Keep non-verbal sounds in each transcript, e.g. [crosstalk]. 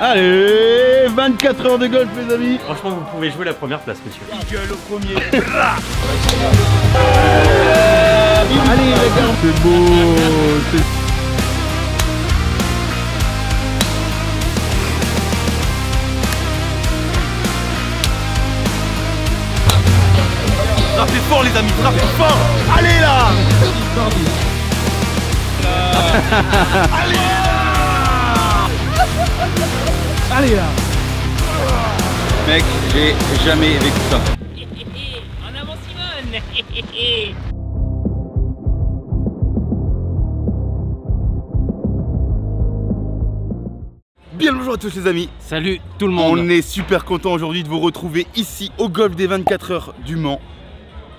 Allez 24 heures de golf les amis. Franchement, vous pouvez jouer la première place, monsieur. Gueule au premier. Allez les gars. C'est beau c'est- Frappez fort, les amis, frappez fort. Allez là. [laughs] Allez là Mec, j'ai jamais vécu ça. En avant Simone [laughs] Bien le bonjour à tous les amis Salut tout le monde On est super content aujourd'hui de vous retrouver ici au golf des 24 heures du Mans.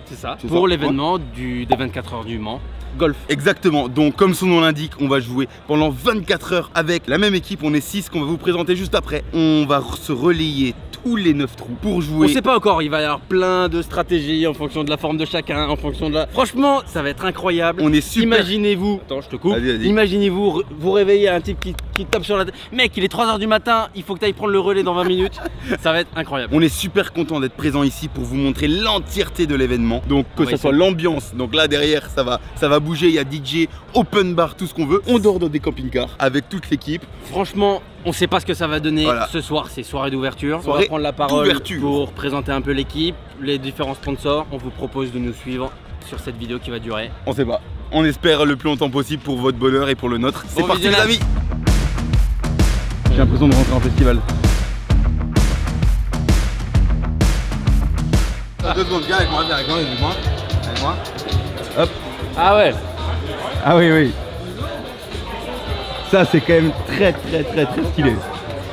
C'est ça, C'est pour l'événement du, des 24 heures du Mans. Golf. Exactement, donc comme son nom l'indique, on va jouer pendant 24 heures avec la même équipe, on est 6 qu'on va vous présenter juste après. On va se relayer tous les 9 trous pour On jouer. sait pas encore, il va y avoir plein de stratégies en fonction de la forme de chacun, en fonction de la... Franchement, ça va être incroyable. On est super... Imaginez-vous, attends je te coupe, Vas-y, vas-y. imaginez-vous vous réveillez un type qui, qui tape sur la tête. Mec, il est 3h du matin, il faut que tu ailles prendre le relais dans 20 minutes. [laughs] ça va être incroyable. On est super content d'être présent ici pour vous montrer l'entièreté de l'événement. Donc que On ce soit l'ambiance, donc là derrière ça va, ça va bouger, il y a DJ, open bar, tout ce qu'on veut. On dort dans des camping-cars avec toute l'équipe. Franchement, on sait pas ce que ça va donner Voilà. ce soir, c'est soirée d'ouverture. On Soirée va prendre la parole d'ouverture. pour présenter un peu l'équipe, les différents sponsors. On vous propose de nous suivre sur cette vidéo qui va durer. On sait pas. On espère le plus longtemps possible pour votre bonheur et pour le nôtre. C'est Bon parti les amis J'ai l'impression de rentrer en festival. Deux secondes, viens avec moi, viens avec moi, avec moi. Avec moi. Hop. Ah ouais Ah oui, oui. Ça, c'est quand même très, très, très, très stylé.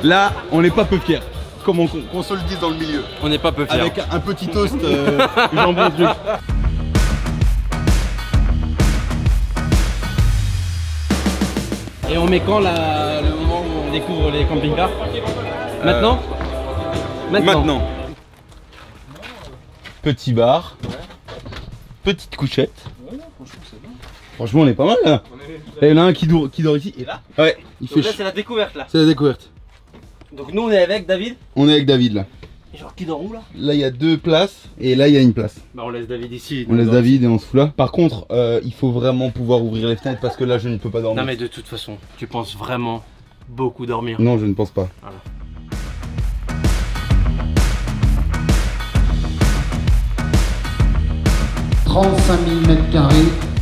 Là, on n'est pas peu fiers. Comme on, qu'on se le dise dans le milieu. On n'est pas peu fiers. Avec un petit toast euh, jambon truc. Et on met quand la- le moment où on découvre les camping-cars Maintenant Maintenant. Petit bar. Petite couchette. Franchement, on est pas mal là. Et il y en a un qui dort, qui dort ici. Et là Ouais, il fait là c'est la découverte là. C'est la découverte. Donc nous on est avec David. On est avec David là. Et genre qui dort où là? Là, il y a deux places et là, il y a une place. Bah on laisse David ici. On laisse David et on se fout là. Par contre, euh, il faut vraiment pouvoir ouvrir les fenêtres parce que là, je ne peux pas dormir. Non mais de toute façon, tu penses vraiment beaucoup dormir. Non, je ne pense pas. Voilà. « 35 000 mètres carrés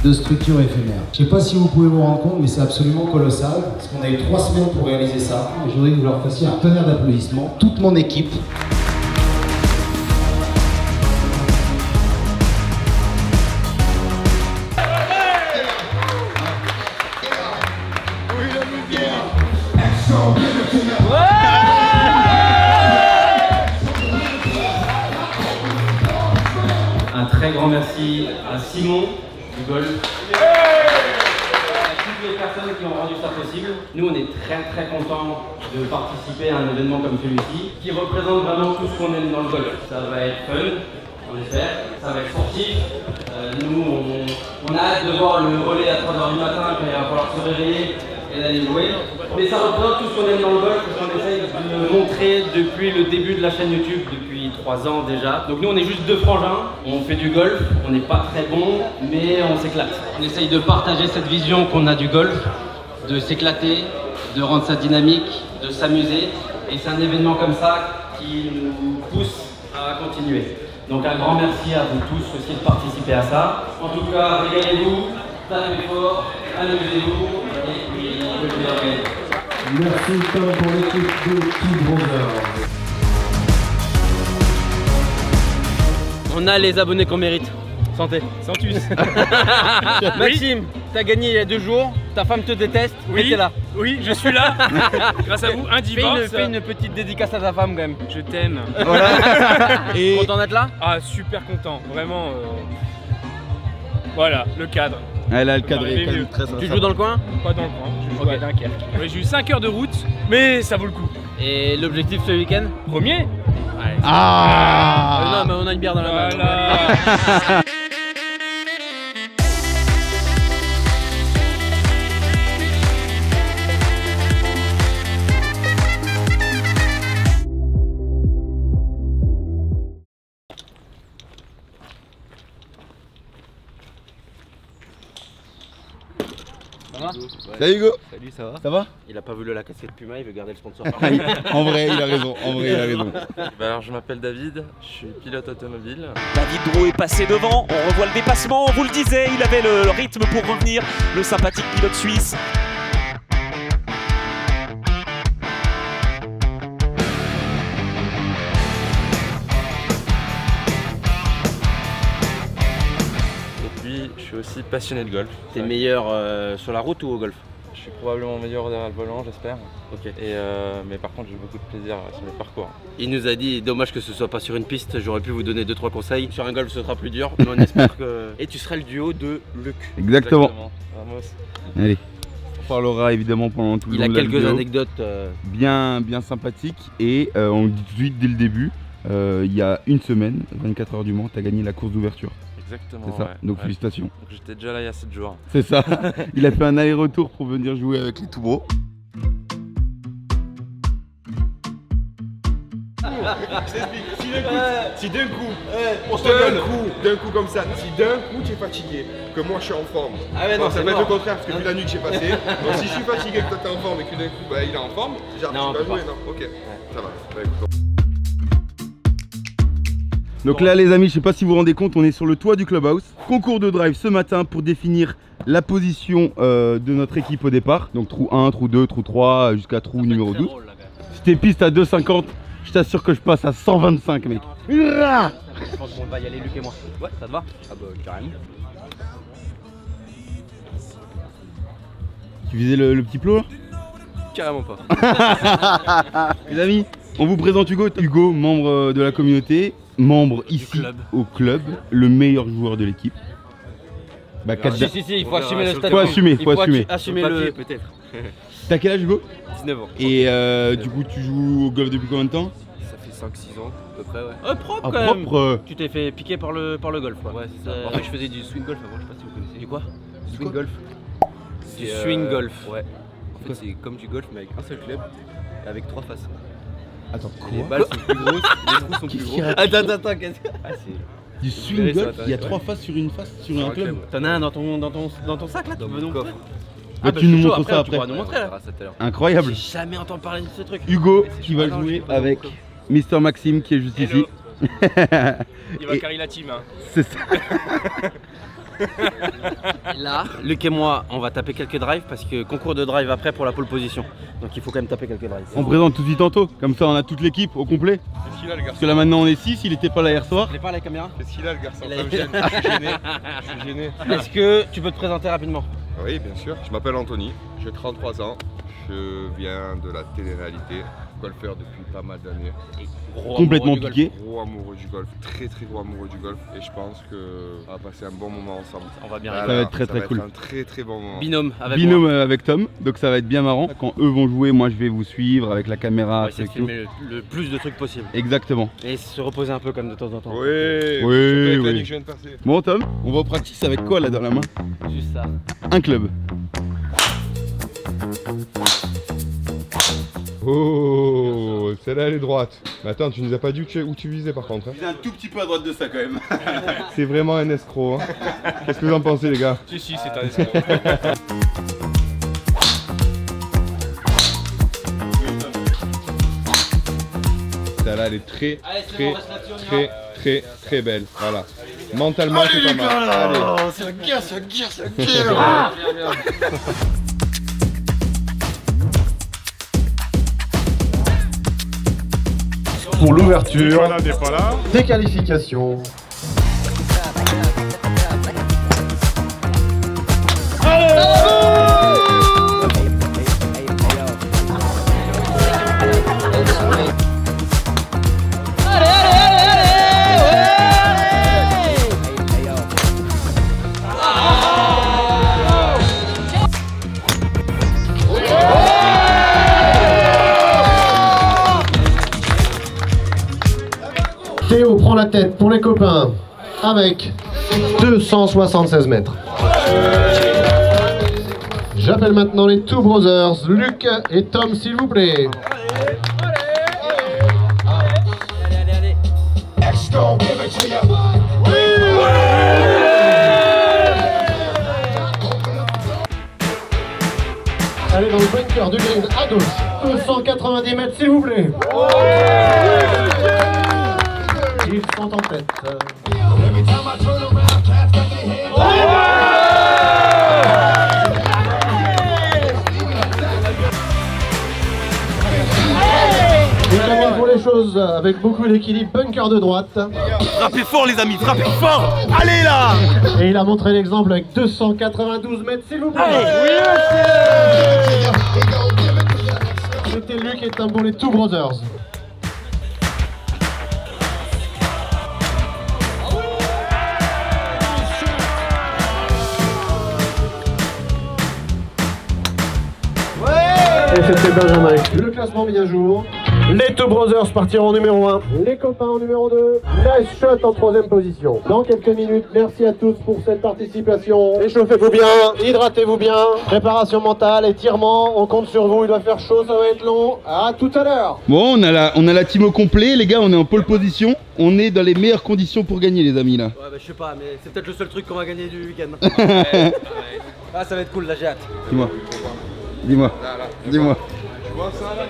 de structure éphémère. Je sais pas si vous pouvez vous rendre compte, mais c'est absolument colossal, parce qu'on a eu trois semaines pour réaliser ça. Et je voudrais que vous leur fassiez un tonnerre d'applaudissements. Toute mon équipe. Un très grand merci à Simon du golf. Toutes les personnes qui ont rendu ça possible. Nous, on est très très contents de participer à un événement comme celui-ci, qui représente vraiment tout ce qu'on aime dans le golf. Ça va être fun, on espère, ça va être sportif. Euh, nous, on, on a hâte de voir le relais à 3h du matin quand il va falloir se réveiller d'aller jouer. Mais ça représente tout ce qu'on aime dans le golf, qu'on essaye de montrer depuis le début de la chaîne YouTube, depuis 3 ans déjà. Donc nous, on est juste deux frangins, on fait du golf, on n'est pas très bon, mais on s'éclate. On essaye de partager cette vision qu'on a du golf, de s'éclater, de rendre ça dynamique, de s'amuser. Et c'est un événement comme ça qui nous pousse à continuer. Donc un grand merci à vous tous aussi de participer à ça. En tout cas, régalez-vous, tapez fort, amusez-vous et puis bonne journée. Merci Tom pour l'équipe de Kid. On a les abonnés qu'on mérite. Santé. Santus. [laughs] Maxime, t'as gagné il y a deux jours, ta femme te déteste, mais Oui. t'es là. Oui, je suis là. [laughs] Grâce à vous, un Fais une, divorce. fais une petite dédicace à ta femme quand même. Je t'aime. [laughs] Et Content d'être là? Ah, super content. Vraiment. euh, Voilà, le cadre. elle a le cadre Tu joues dans le coin? Pas dans le coin. Ok. à Dunkerque. Ouais, j'ai eu 5 heures de route, mais ça vaut le coup. Et l'objectif ce week-end? Premier? Ouais. Ah Euh, non, mais on a une bière dans la main. Voilà. [laughs] Salut Hugo Salut, ça va Ça va Il a pas voulu la casquette Puma, il veut garder le sponsor. [laughs] En vrai, il a raison, en vrai, il a raison. Bah alors je m'appelle David, je suis pilote automobile. David Drouet est passé devant, on revoit le dépassement, on vous le disait, il avait le rythme pour revenir, le sympathique pilote suisse. Suis aussi passionné de golf. T'es meilleur euh, sur la route ou au golf Je suis probablement meilleur derrière le volant, j'espère. Ok. Et euh, mais par contre j'ai beaucoup de plaisir sur mes parcours. Il nous a dit, dommage que ce soit pas sur une piste, j'aurais pu vous donner 2-3 conseils. Sur un golf ce sera plus dur, [laughs] mais on espère que... [laughs] Et tu seras le duo de Luc. Exactement. Vamos. Allez. On parlera évidemment pendant tout le Il a long de la quelques vidéo. anecdotes. euh, bien, bien sympathique. Et euh, on le dit tout de suite dès le début, euh, il y a une semaine, 24 heures du Mans, tu as gagné la course d'ouverture. Exactement. C'est ça ouais. Donc Ouais. félicitations. Donc, J'étais déjà là il y a 7 jours. C'est ça. [laughs] il a fait un aller-retour pour venir jouer avec les Toubros. Si d'un coup, on se d'un coup, d'un coup comme ça, si d'un coup tu es fatigué, que moi je suis en forme, Ah ouais, non, ça c'est va être le contraire parce que vu la nuit que j'ai passée, [laughs] donc si je suis fatigué que toi t'es en forme et que d'un coup bah, il est en forme, genre tu vas jouer, pas. non Ok, ça va. Donc là les amis, je sais pas si vous vous rendez compte, on est sur le toit du clubhouse. Concours de drive ce matin pour définir la position euh, de notre équipe au départ. Donc trou 1, trou 2, trou 3 jusqu'à trou numéro 12. Si t'es piste à 2,50, je t'assure que je passe à 125 mec. Je pense qu'on va y aller Luc et moi. Ouais, ça te va? Ah bah carrément. Tu visais le, le petit plot là? Carrément pas. [laughs] Les amis, on vous présente Hugo. Hugo, membre euh, de la communauté, membre ici club. au club, le meilleur joueur de l'équipe. Bah, quatre Si, si, si, il faut assumer le statut. Faut assumer, Il faut assumer. assu- assumer le. peut-être. [laughs] T'as quel âge Hugo? 19 ans. Et euh, du coup, tu joues au golf depuis combien de temps? Ça fait 5-6 ans à peu près ouais. Oh, propre Ah, quand même. propre euh, Tu t'es fait piquer par le, par le golf quoi. Ouais c'est ça. Euh, En fait je faisais du swing golf avant, je sais pas si vous connaissez. Du quoi? Swing golf Du euh, swing golf. Ouais. En fait c'est comme du golf mais avec un seul club et avec trois faces. Attends, Les quoi balles sont plus grosses, les trous sont plus gros. Attends, attends, attends, qu'est-ce que. Ah c'est Du swing golf, il y a trois faces sur une face sur un club. T'en as un dans ton, dans ton, dans ton sac là dans tu mon veux nous coffre. Bah, bah, tu nous montres ça après. nous montrer là. Incroyable. J'ai jamais entendu parler de ce truc. Hugo qui va. Ah jouer pas avec. Mister Maxime qui est juste ici. Il va [laughs] carrer la team. Hein. C'est ça. [laughs] [laughs] Là, Luc et moi, on va taper quelques drives parce que concours de drive après pour la pole position. Donc il faut quand même taper quelques drives. On présente tout de suite tantôt. Comme ça, on a toute l'équipe au complet. Qu'est-ce qu'il a le Parce garçon que là maintenant, on est 6. Il était pas là hier soir. Je l'ai pas à la caméra Qu'est-ce qu'il a le garçon Il a- Ça me gêne, Je suis gêné. Je suis gêné. [laughs] Est-ce que tu peux te présenter rapidement? Oui, bien sûr. Je m'appelle Anthony, j'ai 33 ans. Je viens de la télé-réalité, golfeur depuis pas mal d'années. Complètement piqué. Gros amoureux du golf, très très gros amoureux du golf. Et je pense qu'on va passer un bon moment ensemble. On va bien Voilà, va être très, ça très va cool. un très très bon moment. Binôme avec Binôme moi. avec Tom. Donc ça va être bien marrant. Quand eux vont jouer, moi je vais vous suivre avec la On caméra. va essayer de avec tout. filmer le, le plus de trucs possible. Exactement. Et se reposer un peu comme de temps en temps. Oui, Oui, oui. nuit que je viens de passer. Bon Tom, on va au practice avec quoi là dans la main? Juste ça. Un club. Oh, celle-là elle est droite. Mais attends, tu nous as pas dit où tu, où tu visais par contre. hein. un tout petit peu à droite de ça quand même. [laughs] C'est vraiment un escroc. hein. Qu'est-ce que vous en pensez les gars? Si, si, c'est un escroc. Celle-là elle est très Allez, très bon, très très très belle. Voilà. Mentalement c'est pas mal. C'est un guerre, c'est un guerre, c'est [laughs] un Ah, Pour l'ouverture, des qualifications. Tête pour les copains avec 276 mètres. J'appelle maintenant les Two Brothers, Luc et Tom s'il vous plaît. Allez dans le bunker du green à gauche. 290 mètres s'il vous plaît. Ils sont en tête. Et comme il faut les choses avec beaucoup d'équilibre, bunker de droite. Frappez fort les amis, frappez fort Allez là Et il a montré l'exemple avec 292 mètres, s'il vous plaît. C'était Luc et Timbo, les Two Brothers. Et c'était Benjamin. Le classement mis à jour. Les Two Brothers partiront en numéro 1. Les copains en numéro 2. Nice shot en troisième position. Dans quelques minutes, merci à tous pour cette participation. Échauffez-vous bien, hydratez-vous bien. Préparation mentale, étirement. On compte sur vous, il va faire chaud, ça va être long. À tout à l'heure. Bon, on a, la, on a la team au complet, les gars, on est en pole position. On est dans les meilleures conditions pour gagner, les amis, là. Ouais, bah je sais pas, mais c'est peut-être le seul truc qu'on va gagner du week-end. [laughs] ah, ça va être cool, là j'ai hâte. Dis-moi. Dis-moi. Dis-moi. Tu vois ça là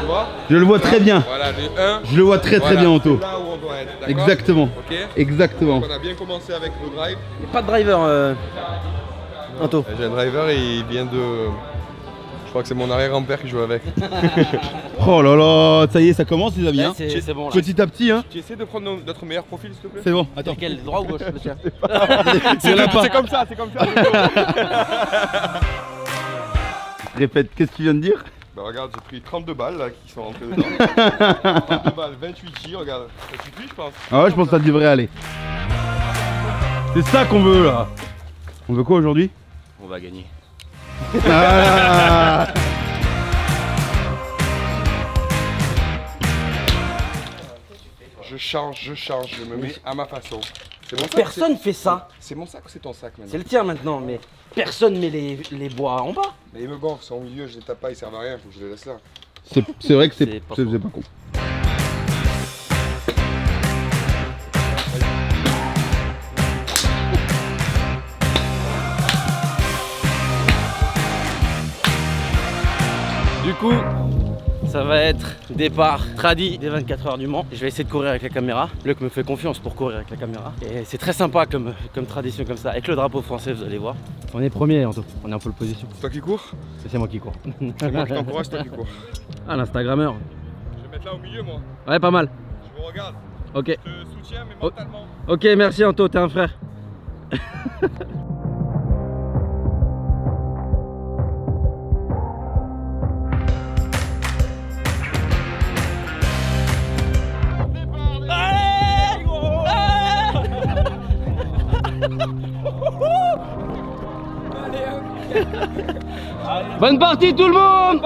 Tu vois Je le vois très bien. Voilà, le 1. Je le vois très très bien, Anto. Là où on doit être. d'accord Exactement. Ok Exactement. Donc, On a bien commencé avec le drive. Pas de driver, euh... Anto. J'ai un driver et il vient de. Je crois que c'est mon arrière-grand-père qui joue avec. [laughs] Oh là là, ça y est, ça commence, les amis. hein. c'est bon là. Petit à petit, hein. tu essaies de prendre notre meilleur profil, s'il te plaît C'est bon, attends. Quel droit ou gauche, [laughs] monsieur C'est là pas. C'est comme ça, c'est comme ça. [laughs] Répète, qu'est-ce que tu viens de dire? Bah regarde, j'ai pris 32 balles là qui sont rentrées dedans. [laughs] 32 balles, 28 tirs, regarde. Ça suffit, je pense. Ah ouais, je pense que ça devrait aller. C'est ça qu'on veut là. On veut quoi aujourd'hui? On va gagner. Ah Je change, je change, je me mets à ma façon. C'est mon sac, Personne fait ça. c'est- C'est mon sac ou c'est ton sac C'est maintenant le tien maintenant, mais personne met les, les bois en bas. Mais ils me gonflent, ils sont au milieu, je les tape pas, ils servent à rien, faut que je les laisse là. C'est c'est vrai que c'est C'est pas c'est- c'est pas con. Du coup, ça va être départ tradi des 24 heures du Mans. Je vais essayer de courir avec la caméra. Luc me fait confiance pour courir avec la caméra. Et c'est très sympa comme, comme tradition comme ça. Avec le drapeau français, vous allez voir. On est premier, Anto. On est en pole position. C'est toi qui cours C'est moi qui cours. [laughs] C'est moi qui t'encourage, c'est toi qui cours. Ah, l'Instagrammeur. Je vais mettre là au milieu, moi. Ouais, pas mal. Je vous regarde. Ok. Je te soutiens, mais mentalement. Ok, merci Anto, t'es un frère. [laughs] Bonne partie tout le monde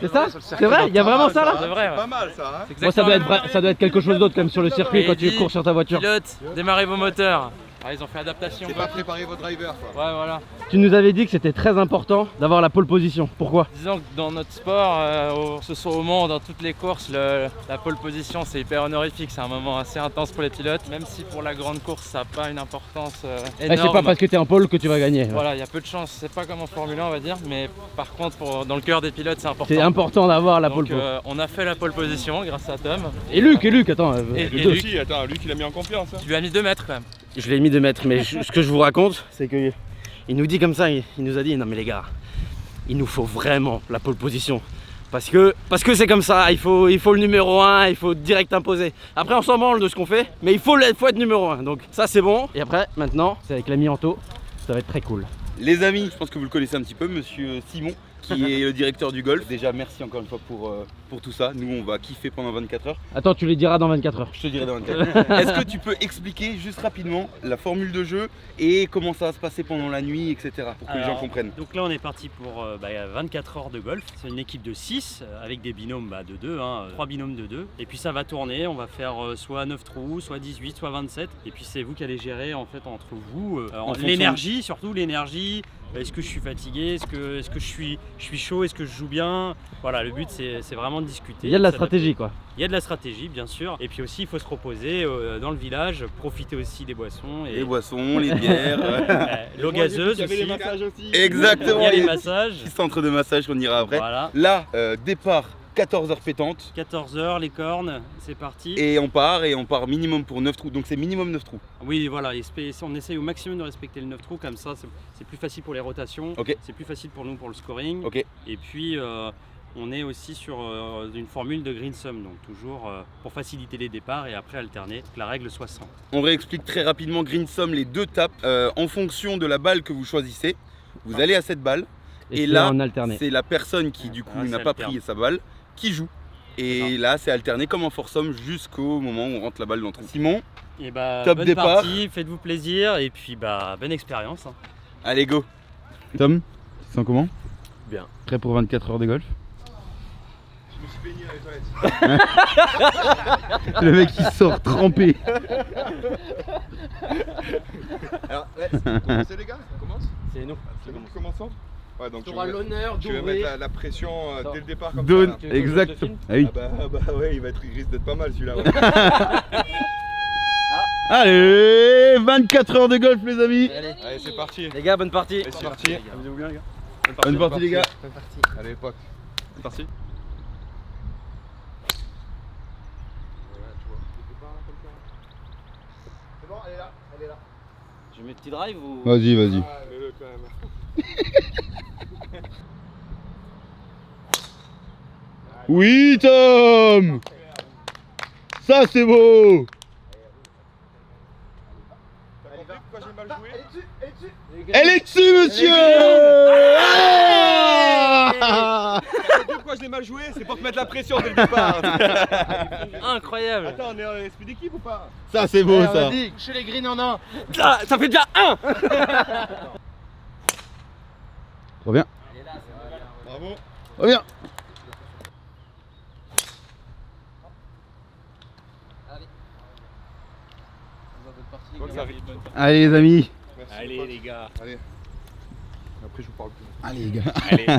C'est ça C'est vrai Il y a vraiment ça là C'est vrai, ouais. Pas mal ça, hein Moi ça doit être ça doit être quelque chose d'autre comme sur le circuit quand tu cours sur ta voiture. Pilote, démarrez vos moteurs. Ah, ils ont fait adaptation. C'est pas préparer vos drivers, quoi. Ouais, voilà. Tu nous avais dit que c'était très important d'avoir la pole position. Pourquoi? Disons que dans notre sport, euh, au- que ce soit au Mans, dans toutes les courses, le- la pole position c'est hyper honorifique. C'est un moment assez intense pour les pilotes. Même si pour la grande course ça n'a pas une importance euh, Eh, énorme. C'est pas parce que t'es en pole que tu vas gagner. Voilà, il y a peu de chance. C'est pas comme en Formule 1, on va dire. Mais par contre, pour- dans le cœur des pilotes, c'est important. C'est important d'avoir la pole Donc, euh, on a fait la pole position grâce à Tom. Et Luc, et Luc, attends. euh, Et-. Luc. Si, attends, lui qui l'a mis en confiance. Hein. Tu lui as mis 2 mètres quand même. Je l'ai mis de mètres, mais je- ce que je vous raconte, c'est que il nous dit comme ça, il, il nous a dit non mais les gars, il nous faut vraiment la pole position. Parce que parce que c'est comme ça, il faut, il faut le numéro 1, il faut direct imposer. Après on s'en branle de ce qu'on fait, mais il faut, le- faut être numéro 1. Donc ça c'est bon. Et après, maintenant, c'est avec l'ami Anto, ça va être très cool. Les amis, je pense que vous le connaissez un petit peu, monsieur Simon, qui est le directeur du golf. Déjà, merci encore une fois pour, euh, pour tout ça. Nous, on va kiffer pendant 24 heures. Attends, tu les diras dans 24 heures. Je te dirai dans 24 heures. [laughs] Est-ce que tu peux expliquer juste rapidement la formule de jeu et comment ça va se passer pendant la nuit, etc. pour que les gens comprennent Donc là, on est parti pour euh, bah, 24 heures de golf. C'est une équipe de 6 avec des binômes bah, de 2, hein, 3 binômes de 2. Et puis ça va tourner. On va faire euh, soit 9 trous, soit 18, soit 27. Et puis c'est vous qui allez gérer en fait entre vous euh, l'énergie, surtout l'énergie, est-ce que je suis fatigué, est-ce que, est que je, suis, je suis chaud, est-ce que je joue bien? Voilà, le but c'est c'est vraiment de discuter. Il y a de la stratégie quoi. Il y a de la stratégie, bien sûr. Et puis aussi, il faut se reposer euh, dans le village, profiter aussi des boissons. Et Les boissons, les bières. [laughs] Euh, [laughs] l'eau gazeuse aussi. Exactement. Il y a les les massages. [laughs] petits centres de massage qu'on ira après. Voilà. Là, euh, départ 14h pétante. 14h, les cornes, c'est parti. Et on part et on part minimum pour 9 trous. Donc c'est minimum 9 trous. Oui, voilà, et on essaye au maximum de respecter le 9 trous, comme ça c'est- plus facile pour les rotations, c'est plus facile pour nous pour le scoring. Et puis euh, on est aussi sur euh, une formule de green sum, donc toujours euh, pour faciliter les départs et après alterner, la règle soit 100. On réexplique très rapidement Green Sum les deux tapes en fonction de la balle que vous choisissez. Vous allez à cette balle Et, là, c'est la personne qui du coup Ah, n'a pas alterne. pris sa balle qui joue. Et là, c'est alterné comme en foursome jusqu'au moment où on rentre la balle dans le trou. Simon, Et bah Top bonne départ. partie, faites-vous plaisir et puis bah bonne expérience. hein. allez go. Tom, tu te sens comment? Bien. Prêt pour 24 heures de golf? Je me suis baigné dans les toilettes. [laughs] Le mec il sort trempé. Alors, ouais, c'est- [laughs] commencez les gars, on commence? C'est nous. C'est nous qui commençons Ouais, donc Tu auras l'honneur tu veux mettre d'ouvrir. la, la pression euh, dès le départ comme Donne, ça là le filme Ah oui. ah bah, ah bah ouais, il, va être, il risque d'être pas mal celui-là. ouais. [laughs] Allez, 24 heures de golf les amis. Allez. Allez, c'est parti. Les gars, bonne partie. Allez, c'est parti. Les gars. Bonne partie les gars. Allez, pote. C'est parti. C'est bon, elle est là, elle est là. Je mets petit drive ou. Vas-y, vas-y. Ah, mets-le quand même. [laughs] [laughs] Oui Tom. Ça c'est beau. T'as compris pourquoi j'ai mal joué Elle est dessus. Monsieur Ah. Pourquoi j'ai mal joué C'est pour te mettre la pression dès le départ. [laughs] Incroyable. Attends, on est en esprit d'équipe ou pas Ça c'est beau ça. Chez les greens en un. Ah, ça fait déjà un. Reviens, Bravo. reviens. Allez les amis Merci, Allez les gars. Allez. Après, je vous parle plus. Allez les gars Allez. [laughs]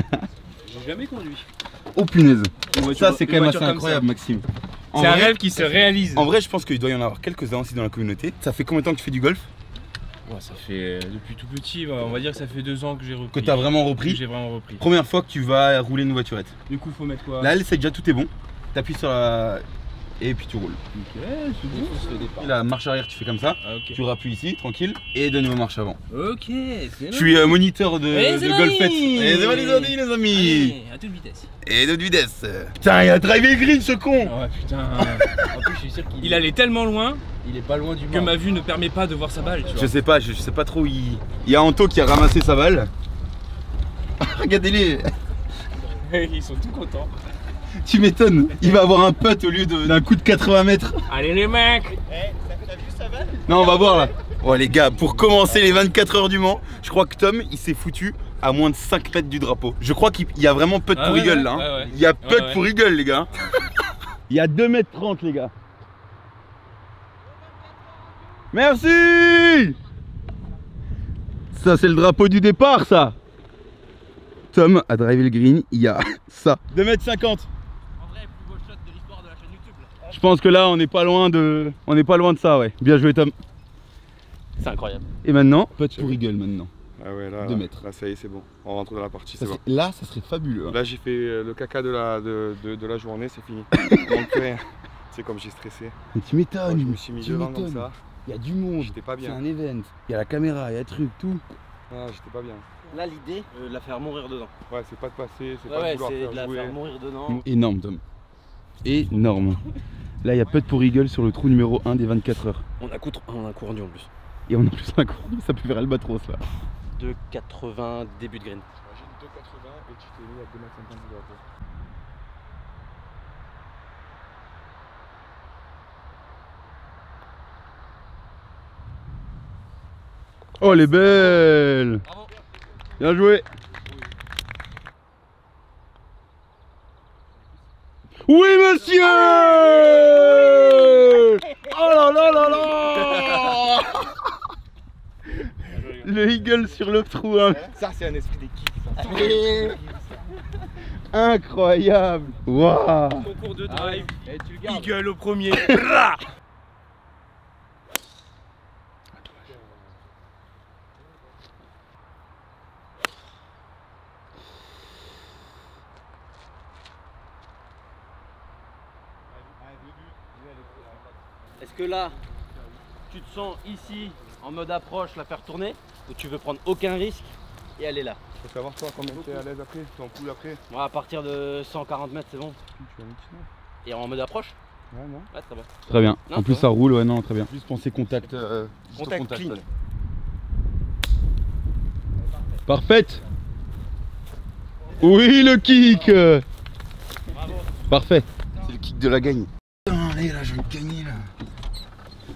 J'ai jamais conduit. Oh punaise Ça c'est quand même assez incroyable Maxime C'est un vrai- rêve qui se réalise. En vrai je pense qu'il doit y en avoir quelques-uns aussi dans la communauté Ça fait combien de temps que tu fais du golf? Ouais, ça fait euh, depuis tout petit, on va dire que ça fait deux ans que j'ai repris. Que t'as vraiment repris J'ai vraiment repris. Première fois que tu vas rouler une voiturette Du coup, faut mettre quoi? Là elle c'est déjà tout est bon T'appuies sur la... Et puis tu roules Ok, c'est bon. Et la marche arrière tu fais comme ça Ah. Tu rappuies ici tranquille Et de nouveau marche avant Ok, c'est Je suis euh, moniteur de, Eh, de c'est golfette Et c'est validé les amis Allez, à toute vitesse. Et de vitesse Putain il a drivé green ce con putain. [laughs] en plus, je suis sûr qu'il. Il allait tellement loin Il est pas loin du que ma vue ne permet pas de voir sa balle, tu Je vois. sais pas, je, je sais pas trop, il... il y a Anto qui a ramassé sa balle. [laughs] Regardez-les, [laughs] Ils sont tout contents. Tu m'étonnes, il va avoir un putt au lieu d'un coup de 80 mètres. Allez les mecs Non, on va voir là. Oh les gars, pour commencer les 24 heures du Mans, je crois que Tom, il s'est foutu à moins de 5 mètres du drapeau. Je crois qu'il y a vraiment putt Ah pour ouais, là. hein. ouais, ouais. Il y a putt Ouais, ouais. pour eagle les gars. [laughs] il y a 2 mètres 30 les gars. Merci Ça c'est le drapeau du départ ça Tom a drivé le green, il y a [laughs] ça. 2 mètres 50 En vrai, plus beau shot de l'histoire de la chaîne YouTube. là. Je pense que là on n'est pas loin de. On n'est pas loin de ça ouais. Bien joué Tom. C'est incroyable. Et maintenant, putt pour eagle maintenant. Ah ouais, là, Deux là, mètres. là, ça y est, c'est bon. On rentre dans la partie, Ça c'est bon. Là ça serait fabuleux. hein. Là, j'ai fait euh, le caca de la, de, de, de la journée, c'est fini. [laughs] C'est comme j'ai stressé. Mais tu m'étonnes. je me suis mis tu devant comme m'étonnes. ça. Il y a du monde. J'étais pas C'est un event. Il y a la caméra, il y a truc, tout. Ah, j'étais pas bien. Là, l'idée, euh, de la faire mourir dedans. Ouais, c'est pas de passer, c'est Ouais, pas de vouloir c'est faire de la jouer. faire mourir dedans. Énorme, Tom. Énorme. Là, il y a putt pour Eagle sur le trou numéro 1 des 24 heures. On a, court- on a rendu en plus. Et on a plus un cours, ça peut faire Albatros là. 2,80 début de green. Imagine 2,80 et tu t'es mis à 2,50 m du drapeau. Oh, elle est belle Bravo. Bien joué Oui, monsieur Oh là là là là Le eagle sur le trou 1. Ça, c'est un esprit d'équipe. [laughs] Incroyable. Waouh. Concours de drive. Eagle au premier. [laughs] Est-ce que là, tu te sens ici en mode approche, la faire tourner Ou tu veux prendre aucun risque et aller là Faut savoir toi combien tu es à l'aise après, tu en poules après. Moi, à partir de 140 mètres, c'est bon. Tu vas. Et en mode approche Ouais, non. Ouais, très bien. Très bien. Non, en plus ça roule, ouais non, très bien. Juste penser contact. euh, juste au Contact clean. allez. Parfaite. Oui le kick. Parfait. C'est le kick de la gagne. Putain, allez là, je vais gagner là.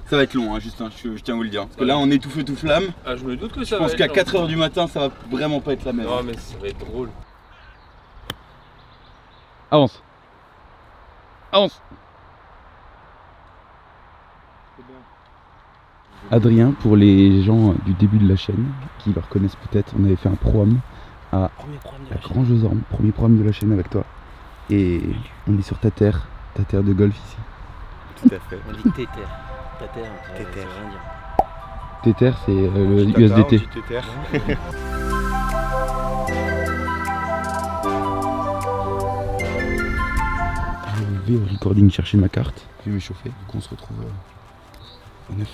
Ça va être long, hein, juste, hein, je, je tiens à vous le dire. Parce que là, on est tout feu, tout flamme. Ah, je me doute que Je ça va pense être qu'à long. 4h du matin, ça va vraiment pas être la même. Non, mais ça va être drôle. Avance. Avance. Adrien, pour les gens du début de la chaîne, qui le reconnaissent peut-être, on avait fait un prom à la. Grand Jeux Ormes, premier programme de la chaîne avec toi. Et on est sur ta terre, ta terre de golf ici. Tout à fait. On dit téter. Téter, Tes terres, c'est euh, le USDT. [laughs] Je vais au recording chercher ma carte, je vais m'échauffer, donc on se retrouve euh, au 9.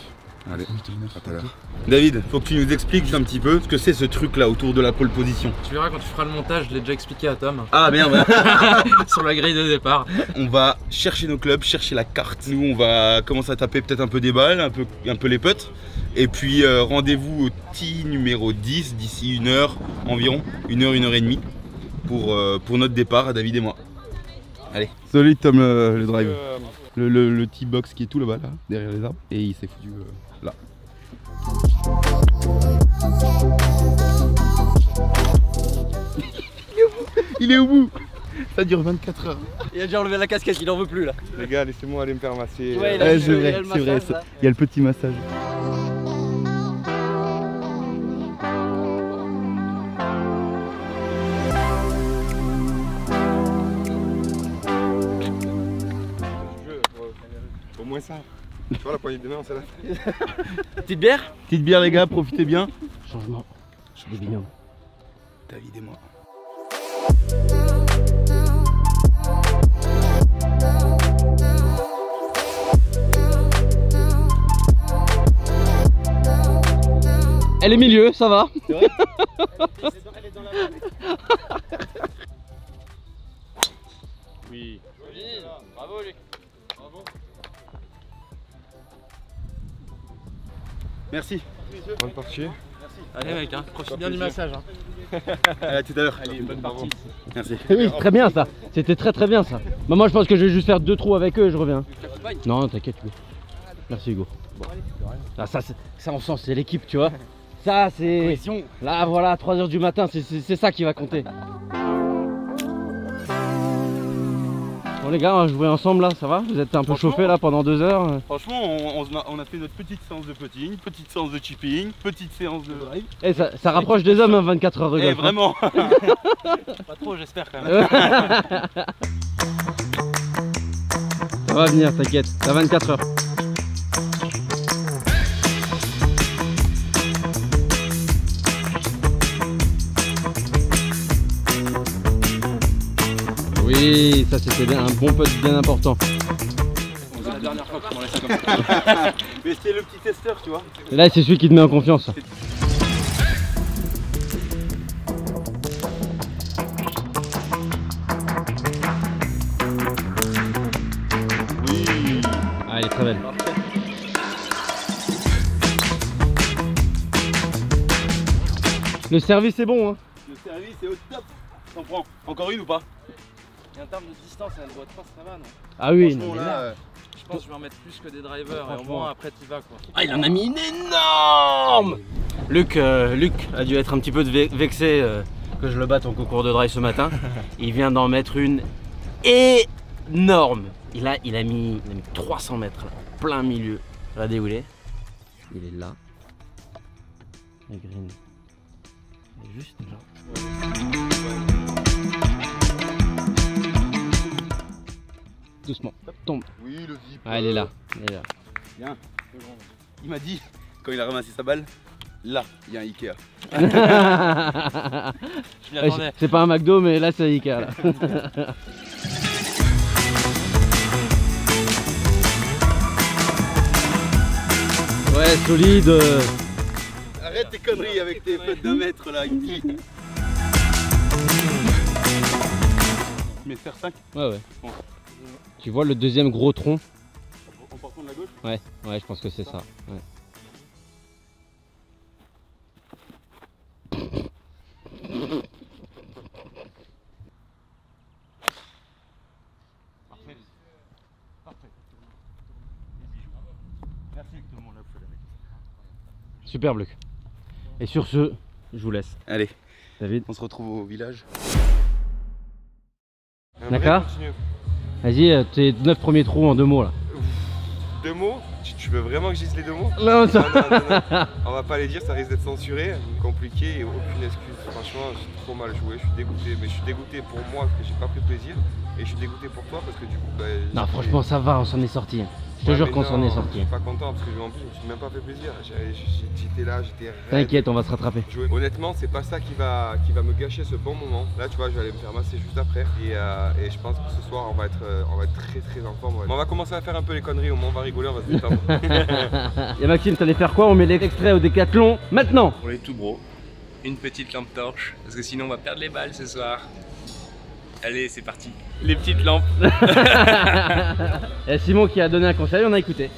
Allez, On est au 9, à tout à l'heure. David, faut que tu nous expliques un petit peu ce que c'est ce truc là autour de la pole position. Tu verras quand tu feras le montage, je l'ai déjà expliqué à Tom Ah merde [laughs] sur la grille de départ. On va chercher nos clubs, chercher la carte. Nous, on va commencer à taper peut-être un peu des balles, un peu, un peu les putts. Et puis euh, rendez-vous au tee numéro 10 d'ici une heure environ, une heure, une heure et demie pour, euh, pour notre départ à David et moi. Allez. Solide Tom le, drive. Euh, Le, le, le tee box qui est tout là-bas, là, derrière les arbres. Et il s'est foutu euh. Il est au bout Ça dure 24 heures. Il a déjà enlevé la casquette, il en veut plus là. Les gars, laissez-moi aller me faire masser. Ouais, euh, Ouais, c'est vrai, c'est vrai. là. Il y a le petit massage. Au moins ça. Tu vois la poignée de main, c'est là. Petite bière Petite bière les gars, profitez bien. Changement. Des binômes. David et moi. Elle est milieu, ça va. [laughs] Oui. Bravo Luc. Merci. Bonne partie. Allez mec, hein, profite bien du massage. Hein. [laughs] À tout à l'heure. Allez, bonne partie. Merci. Oui, très bien ça. C'était très très bien ça. Bah, moi je pense que je vais juste faire deux trous avec eux et je reviens. Non, t'inquiète Hugo. Merci Hugo. Ah, ça, ça on sent, c'est l'équipe, tu vois. Ça c'est. Là voilà, 3h du matin, c'est ça qui va compter. Bon les gars, on va jouer ensemble là, ça va Vous êtes un peu chauffés là pendant deux heures Franchement, on, a fait notre petite séance de putting, petite séance de chipping, petite séance de drive. Eh, ça, ça rapproche des hommes, hein, 24 heures de Eh golf. hein. vraiment [laughs] Pas trop j'espère quand même. [laughs] Ça va venir, t'inquiète, t'as 24 heures. Oui, ça c'était un bon putt bien important. C'est la dernière fois qu'on laisse ça comme ça. Mais c'est le petit testeur, tu vois. Et là, c'est celui qui te met en confiance. Oui. Ah, elle est très belle. Le service est bon, hein. Le service est au top. T'en prends encore une ou pas? Et en termes de distance, elle doit être pas ça va non Ah oui, non, là, là- euh, Je pense que je vais en mettre plus que des drivers et au moins après tu vas quoi. Ah, il en a mis une énorme Luc, euh, Luc a dû être un petit peu ve- vexé euh, que je le batte en concours de drive ce matin. [laughs] il vient d'en mettre une énorme. Il a, il a, mis, il a mis 300 mètres là, plein milieu. Regardez où il est. Il est là. Green. Et juste là. Doucement. Tombe. Oui, le zip. Ah, elle est là. Elle est là. Bien. Il m'a dit, quand il a ramassé sa balle, là, il y a un Ikea. [laughs] Je Ouais, c'est pas un McDo, mais là c'est Ikea. Là. [laughs] ouais, solide. euh. Arrête tes conneries avec tes feux d'un mètre là, il dit. Mais faire 5 Ouais, ouais. Tu vois le deuxième gros tronc en partant de la gauche Ouais, ouais, je pense que c'est ça. Ouais. Merci tout le monde là, faut la mettre. Super Luc. Et sur ce, je vous laisse. Allez, David. on se retrouve au village. D'accord Vas-y, euh, tes 9 premiers trous en deux mots là. Deux mots tu, veux vraiment que je dise les deux mots Non, non, non, non, non. On va pas les dire, ça risque d'être censuré, compliqué et aucune excuse. Franchement, j'ai trop mal joué, je suis dégoûté. Mais je suis dégoûté pour moi parce que j'ai pas pris plaisir. Et je suis dégoûté pour toi parce que du coup, bah, Non, franchement, ça va, on s'en est sorti. Je te Ouais, jure mais qu'on s'en est Je sorti. suis pas content parce que en plus, je me suis même pas fait plaisir. J'étais là, j'étais. T'inquiète, on va se rattraper. Jouer. Honnêtement, c'est pas ça qui va, qui va me gâcher ce bon moment. Là, tu vois, je vais aller me faire masser juste après. Et, euh, et je pense que ce soir, on va être, euh, on va être très très en forme. ouais. On va commencer à faire un peu les conneries, au moins on va rigoler, on va se détendre. [laughs] [laughs] Et Maxime, t'allais faire quoi? On met l'extrait au décathlon maintenant Pour les tout bros, une petite lampe torche, parce que sinon on va perdre les balles ce soir. Allez, c'est parti. Les petites lampes. [laughs] Et Simon qui a donné un conseil, on a écouté.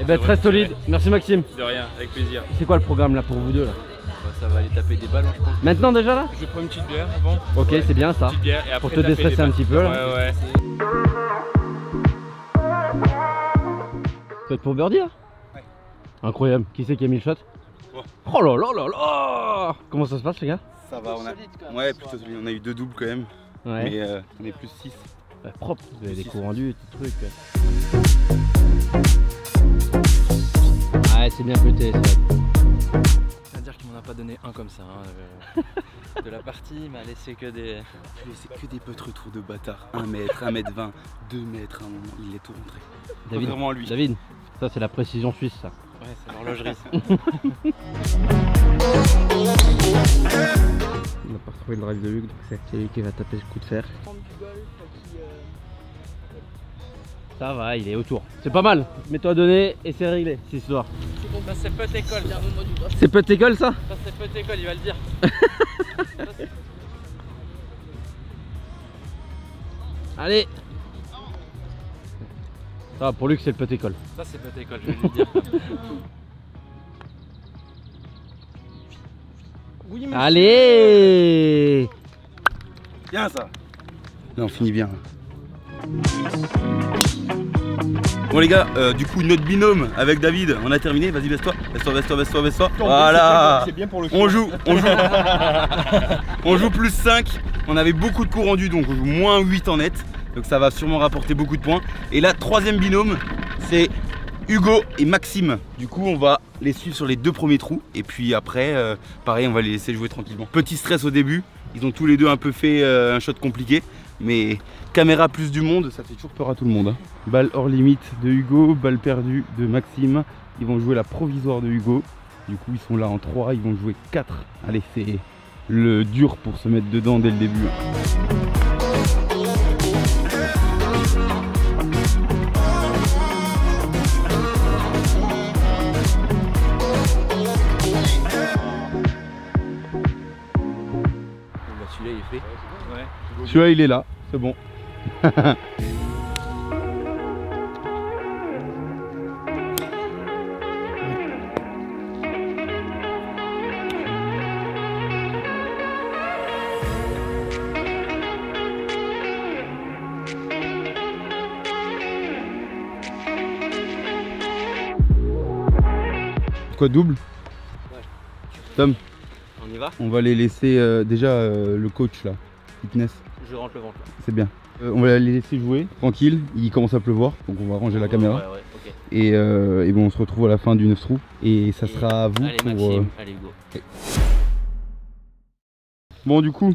Et ben très solide. Merci Maxime. De rien, avec plaisir. C'est quoi le programme là pour vous deux là ça va aller taper des ballons, je pense. Maintenant déjà là Je prends une petite bière avant. Ok, c'est bien ça. Petite bière et après Pour te déstresser un balles. petit peu là. Ouais, ouais. Peut-être pour birdie là Incroyable. Qui c'est qui a mis le shot Oh là là là là Comment ça se passe les gars Ça va, on a. Ouais, plutôt solide. On a eu deux doubles quand même. Ouais. Mais euh, on est plus 6. Bah, propre, vous avez des coups rendus, des trucs. Ouais, c'est bien pété, ça. C'est-à-dire qu'il m'en a pas donné un comme ça. hein, euh, [laughs] de la partie, il m'a laissé que des. Je laissé que des petits trous de bâtard. 1 mètre, 1 mètre 20, 2 mètres à un moment. Il est tout rentré. David, Vraiment lui. David, ça c'est la précision suisse ça. Ouais, c'est l'horlogerie. ça. [laughs] On n'a pas retrouvé le drive de Luc, donc c'est lui qui va taper le coup de fer. Ça va, il est autour. C'est pas mal. Mets-toi à donner et c'est réglé, cette histoire. Ça, c'est peut école. Ça, C'est peu école ça? Ça, c'est peut école, il va le dire. [laughs] Allez Ça va, pour Luc c'est le peu école. Ça, c'est peut école, je vais lui dire. [laughs] Allez Bien ça. Là, on finit bien. Bon les gars, euh, du coup notre binôme avec David, on a terminé, vas-y baisse-toi, baisse-toi, baisse-toi, baisse-toi, baisse-toi. Voilà C'est bien pour le On joue, on joue. [laughs] on joue plus 5. On avait beaucoup de coups rendus donc on joue moins 8 en net. Donc ça va sûrement rapporter beaucoup de points. Et là, troisième binôme, c'est Hugo et Maxime. Du coup, on va les suivre sur les deux premiers trous. Et puis après, euh, pareil, on va les laisser jouer tranquillement. Petit stress au début. Ils ont tous les deux un peu fait euh, un shot compliqué. Mais caméra plus du monde, ça fait toujours peur à tout le monde. hein. Balle hors limite de Hugo, balle perdue de Maxime. Ils vont jouer la provisoire de Hugo. Du coup, ils sont là en 3, ils vont jouer 4. Allez, c'est le dur pour se mettre dedans dès le début. hein. Celui-là, il est là, c'est bon. Quoi, double? Tom, On y va? On va les laisser euh, déjà euh, le coach là, fitness, Je rentre le ventre là. c'est bien. Euh, on va les laisser jouer, tranquille. Il commence à pleuvoir, donc on va ranger la caméra. Ouais, ouais, ok. Et, euh, et bon, on se retrouve à la fin du 9 trous. Et ça sera à vous Allez, pour. Maxime, euh, allez, go. Bon, du coup,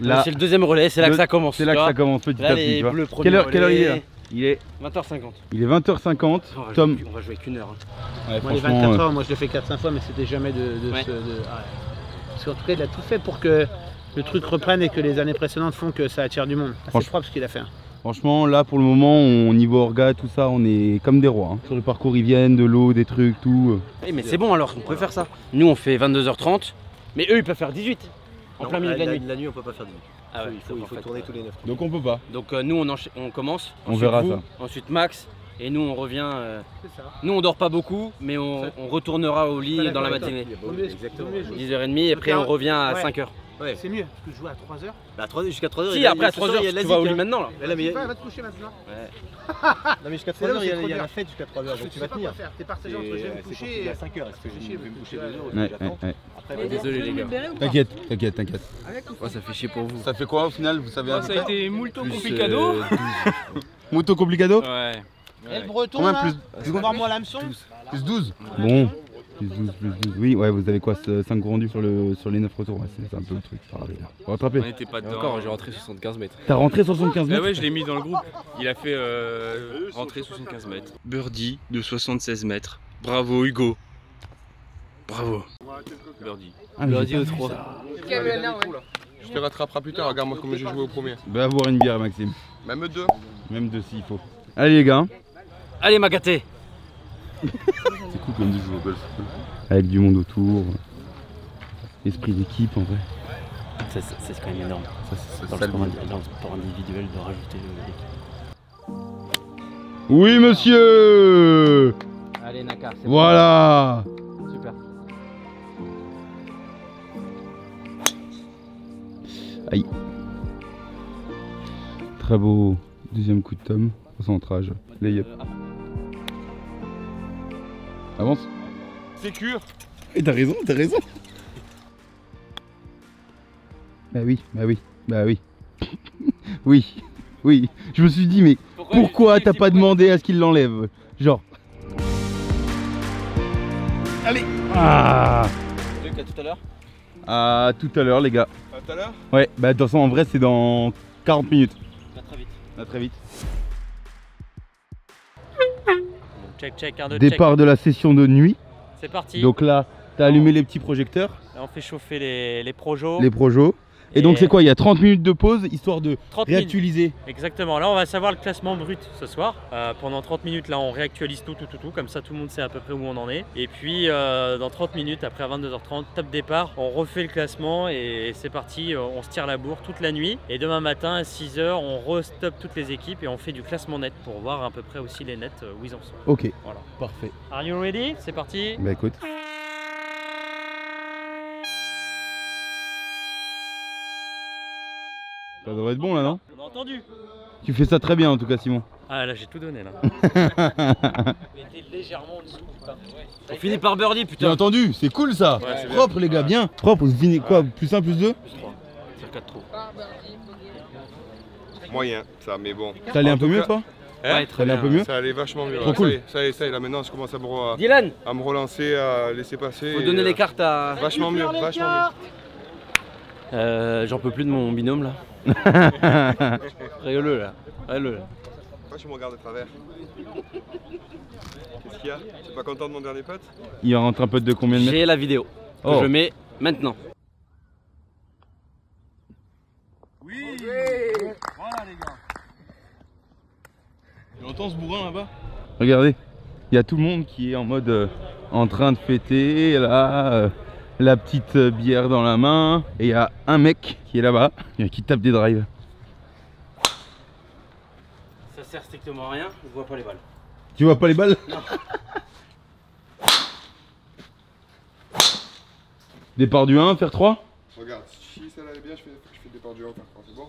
là. C'est le deuxième relais, c'est là le- que ça commence. C'est là que ça commence petit Là, à petit. premier Quelle heure, quelle heure il est là. Il est, 20h50. il est 20h50. On va, Tom, jouer, on va jouer qu'une heure. hein. ouais, Moi, les franchement, 24 euh, heures, moi je l'ai fait 4-5 fois, mais c'était jamais de, de Ouais. ce. de- ouais. Parce qu'en tout cas, il a tout fait pour que le truc reprenne et que les années précédentes font que ça attire du monde. C'est Franchement- propre ce qu'il a fait. hein. Franchement, là pour le moment, on, niveau orga, tout ça, on est comme des rois. hein. Sur le parcours, ils viennent, de l'eau, des trucs, tout. Eh, mais c'est bon alors, on peut faire ça. Nous on fait 22h30, mais eux ils peuvent faire 18. En plein milieu de la nuit. La nuit, on peut pas faire de nuit. Ah ouais, il faut, donc, il en faut fait, tourner tous les 9 Donc on peut pas. Donc euh, nous on, on commence. On ensuite verra vous, ça. Ensuite Max. Et nous on revient. euh, C'est ça. Nous on dort pas beaucoup, mais on, retournera au lit dans la matinée. Jouer. 10h30 et après on revient à Ouais. 5h. Ouais. C'est mieux, parce que jouer à 3h. Bah, 3 jusqu'à 3h. Si après à 3h tu vas au lit maintenant là. Là, mais il y a- Va, te coucher maintenant. [laughs] Non, mais jusqu'à C'est là 3h, où il y a- il y a la fête jusqu'à 3h, donc Tu vas tenir. faire. T'es partagé Et, entre je vais me coucher et. à 5h. Est-ce que je vais me coucher 2 heures j'attends Désolé les gars. T'inquiète, t'inquiète, t'inquiète. Ouais, ça fait chier pour vous. Ça fait quoi au final Vous savez peu Ça a été multo complicado. euh, Moto complicado Ouais. Eh, le breton, Combien là plus plus, plus 12 Bon. Plus 12, plus 12. Oui, ouais, vous avez quoi 5 rendus sur, le, sur les 9 retours. Ouais, c'est un peu le truc. Faut On rattraper. n'était pas dedans. encore, j'ai rentré 75 mètres. T'as rentré 75 Ah mètres ouais, je l'ai mis dans le groupe. Il a fait euh, rentrer 75 mètres. Birdie de 76 mètres. Bravo Hugo. Bravo. Birdie. Ah, Birdie au pas vu 3. ça. Je te rattraperai plus tard, regarde-moi combien j'ai joué au premier. Va boire une bière, Maxime. Même deux. Même deux s'il faut. Allez, les gars. Allez Magaté C'est cool comme de jouer au golf. Avec du monde autour. Esprit d'équipe en vrai. C'est c'est quand même énorme. Ça, c'est Dans le, ça, sport, indi- dans le sport individuel de rajouter le- l'équipe. Oui, monsieur Allez Naka, c'est Voilà bon. Super. Aïe. Très beau deuxième coup de tome. Au centrage. Layup. Avance. Sécure. Et t'as raison, t'as raison. Bah oui, bah oui, bah oui. [laughs] oui, oui. Je me suis dit, mais pourquoi t'as pas demandé à ce qu'il l'enlève Genre? Allez Ah Luc, à tout à l'heure. À tout à l'heure, les gars. À tout à l'heure Ouais, bah de toute façon, en vrai, c'est dans 40 minutes. À très vite. À très vite. Check, check, un, deux, check. Départ de la session de nuit. C'est parti. Donc là, t'as allumé les petits projecteurs, Là, on fait chauffer les, les projos. les projos. Et, donc, c'est quoi Il y a 30 minutes de pause histoire de 30 minutes. réactualiser. Exactement. Là, on va savoir le classement brut ce soir. Euh, pendant 30 minutes, là, on réactualise tout, tout, tout, tout. Comme ça, tout le monde sait à peu près où on en est. Et puis, euh, dans 30 minutes, après à 22h30, top départ, on refait le classement et c'est parti. euh, On se tire la bourre toute la nuit. Et demain matin, à 6h, on restoppe toutes les équipes et on fait du classement net pour voir à peu près aussi les nets où ils en sont. Ok, Voilà. parfait. Are you ready? C'est parti. Bah écoute. Ça devrait être bon là, non On a entendu Tu fais ça très bien en tout cas, Simon. Ah là, j'ai tout donné là. [laughs] Mais t'es légèrement en dessous, putain. On finit par birdie, J'ai putain. entendu, c'est cool ça. Ouais, c'est Propre les gars, bien. Propre, vous finissez quoi Plus 1, plus 2 Sur 4 trous. Moyen, ça, mais bon. Ça allait En un peu mieux toi Hein Ouais, Ça allait un peu mieux Ça allait vachement mieux. Trop cool. Ça y est, ça y est, ça y est, là maintenant je commence à me, Dylan, à me relancer, à laisser passer. faut donner euh, les cartes à. Vachement mieux, vachement mieux. Euh, J'en peux plus de mon binôme là. [laughs] Règle-le là. Règle-le là. Pourquoi tu me regardes de travers Qu'est-ce qu'il y a Tu es pas content de mon dernier pote Il rentre un peu de combien de mètres J'ai la vidéo. Que Oh. je mets maintenant. Tu entends ce bourrin là-bas Regardez, il y a tout le monde qui est en mode euh, en train de fêter, là, euh, la petite bière dans la main, et il y a un mec qui est là-bas, qui tape des drives. Ça sert strictement à rien, je vois pas les balles. Tu vois pas les balles? Départ du 1, faire 3 Regarde, si ça allait bien, je fais, je fais le départ du 1 par contre, c'est bon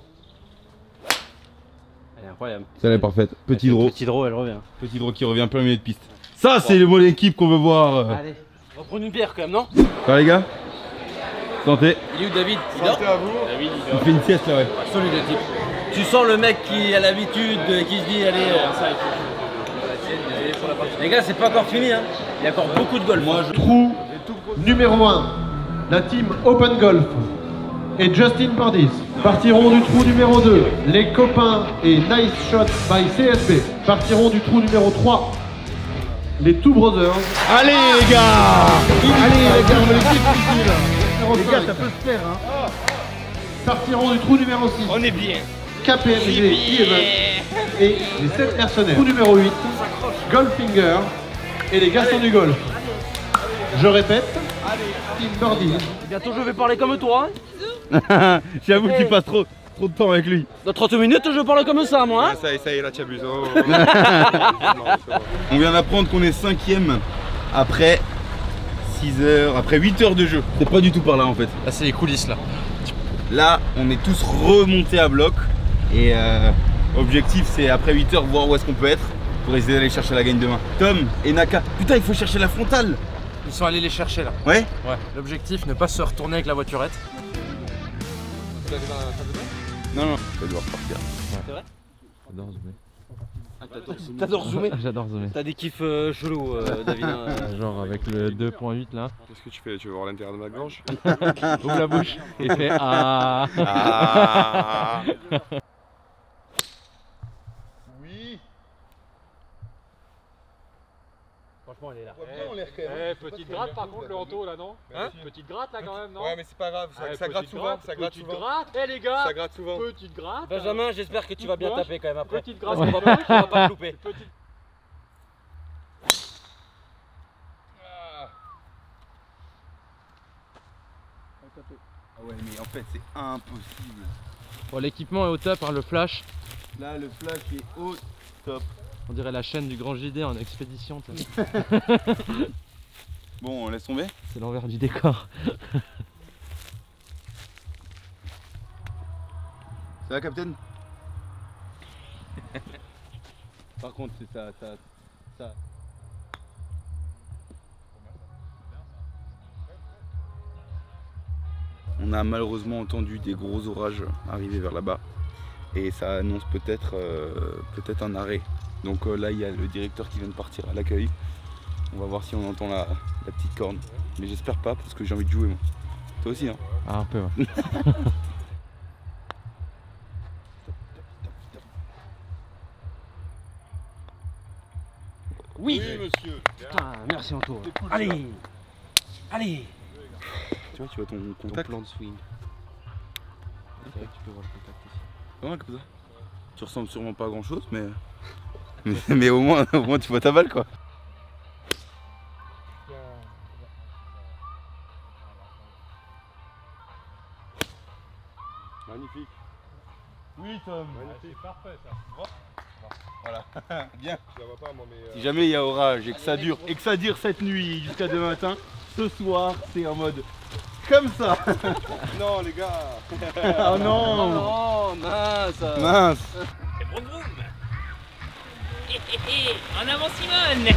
Elle est incroyable. Ça est parfaite. Petit draw. Petit draw, elle revient. Petit draw qui revient plein milieu de piste. Ça, c'est le mot d'équipe qu'on veut voir. Allez, prendre une bière quand même, non Ça les gars Santé. Il est où David Il dort Santé à vous David, il Il fait une sieste là, ouais. Salut le type. Tu sens le mec qui a l'habitude, qui se dit allez. euh, Les gars, c'est pas encore fini, hein. Il y a encore beaucoup de golf. Moi, je... Trou numéro 1, la team Open Golf et Justin Pardis partiront du trou numéro 2. Les copains et Nice Shot by CSB partiront du trou numéro 3. Les Two Brothers. Allez les gars Allez les gars, on est difficile. Les gars, ça peut se faire. Hein. Partiront du trou numéro 6. On est bien. KPMG et les 7 mercenaires. Trou numéro 8, Goldfinger et les garçons du golf. Je répète, Team Birdie. Bientôt, je vais parler comme toi. [laughs] J'avoue que tu passes trop, trop de temps avec lui. Dans 30 minutes, je parle comme ça, moi. hein. Ça, y est, ça y est, là tu abuses. Oh. [laughs] On vient d'apprendre qu'on est cinquième après 6 heures, après 8 heures de jeu. C'est pas du tout par là en fait. Là, c'est les coulisses là. Là, on est tous remontés à bloc. Et euh, objectif, c'est après 8 heures, voir où est-ce qu'on peut être pour essayer d'aller chercher la gagne demain. Tom et Naka, putain, il faut chercher la frontale. Ils sont allés les chercher là. Ouais Ouais. L'objectif, ne pas se retourner avec la voiturette. Non, non, ça doit repartir. C'est vrai J'adore zoomer. T'adores zoomer [laughs] J'adore zoomer. T'as des kiffs euh, chelous, euh, [laughs] David. hein. Genre avec le 2.8 là. Qu'est-ce que tu fais? Tu veux voir l'intérieur de ma gorge? Ouvre la bouche et fais [laughs] Ah. Ah. Oui Franchement, il est là. on l'air quand Eh, petite gratte par contre, le Anto là, non Hein Petite gratte là quand même, non Ouais, mais c'est pas grave, ça, gratte souvent. gratte, Ça gratte petite souvent. gratte. Eh les gars Ça gratte souvent. Petite gratte. Benjamin, j'espère que tu vas bien taper quand même après. Petite gratte. On va pas, on va pas te louper. Petite- Ah ouais, mais en fait, c'est impossible. Bon, l'équipement est au top, hein, le flash. Là, le flash est au top. On dirait la chaîne du Grand JD en expédition. [laughs] Bon, on laisse tomber C'est l'envers du décor. [laughs] Ça va, Captain [laughs] Par contre, c'est ça, ça, ça. On a malheureusement entendu des gros orages arriver vers là-bas et ça annonce peut-être euh, peut-être un arrêt. Donc euh, là, il y a le directeur qui vient de partir à l'accueil. On va voir si on entend la, la petite corne. Mais j'espère pas parce que j'ai envie de jouer moi. Toi aussi, hein Ah, un peu, ouais. [laughs] Oui monsieur Putain, merci Anto. Allez Allez Tu vois, tu vois ton contact plan de swing. C'est vrai que tu peux voir le contact comme ça? Tu ressembles sûrement pas à grand chose, mais. [laughs] mais, mais au, moins, au moins tu vois ta balle quoi. Magnifique. Oui Tom. C'est parfait ça. Voilà. [laughs] Bien. Je la vois pas moi, mais. euh, Si jamais il y a orage et que ça dure et que ça dure cette nuit jusqu'à demain matin, ce soir c'est en mode comme ça. [laughs] Non, les gars oh non. Oh mince Mince. Vroom vroom [laughs] Hé, hé, hé, En avant Simone.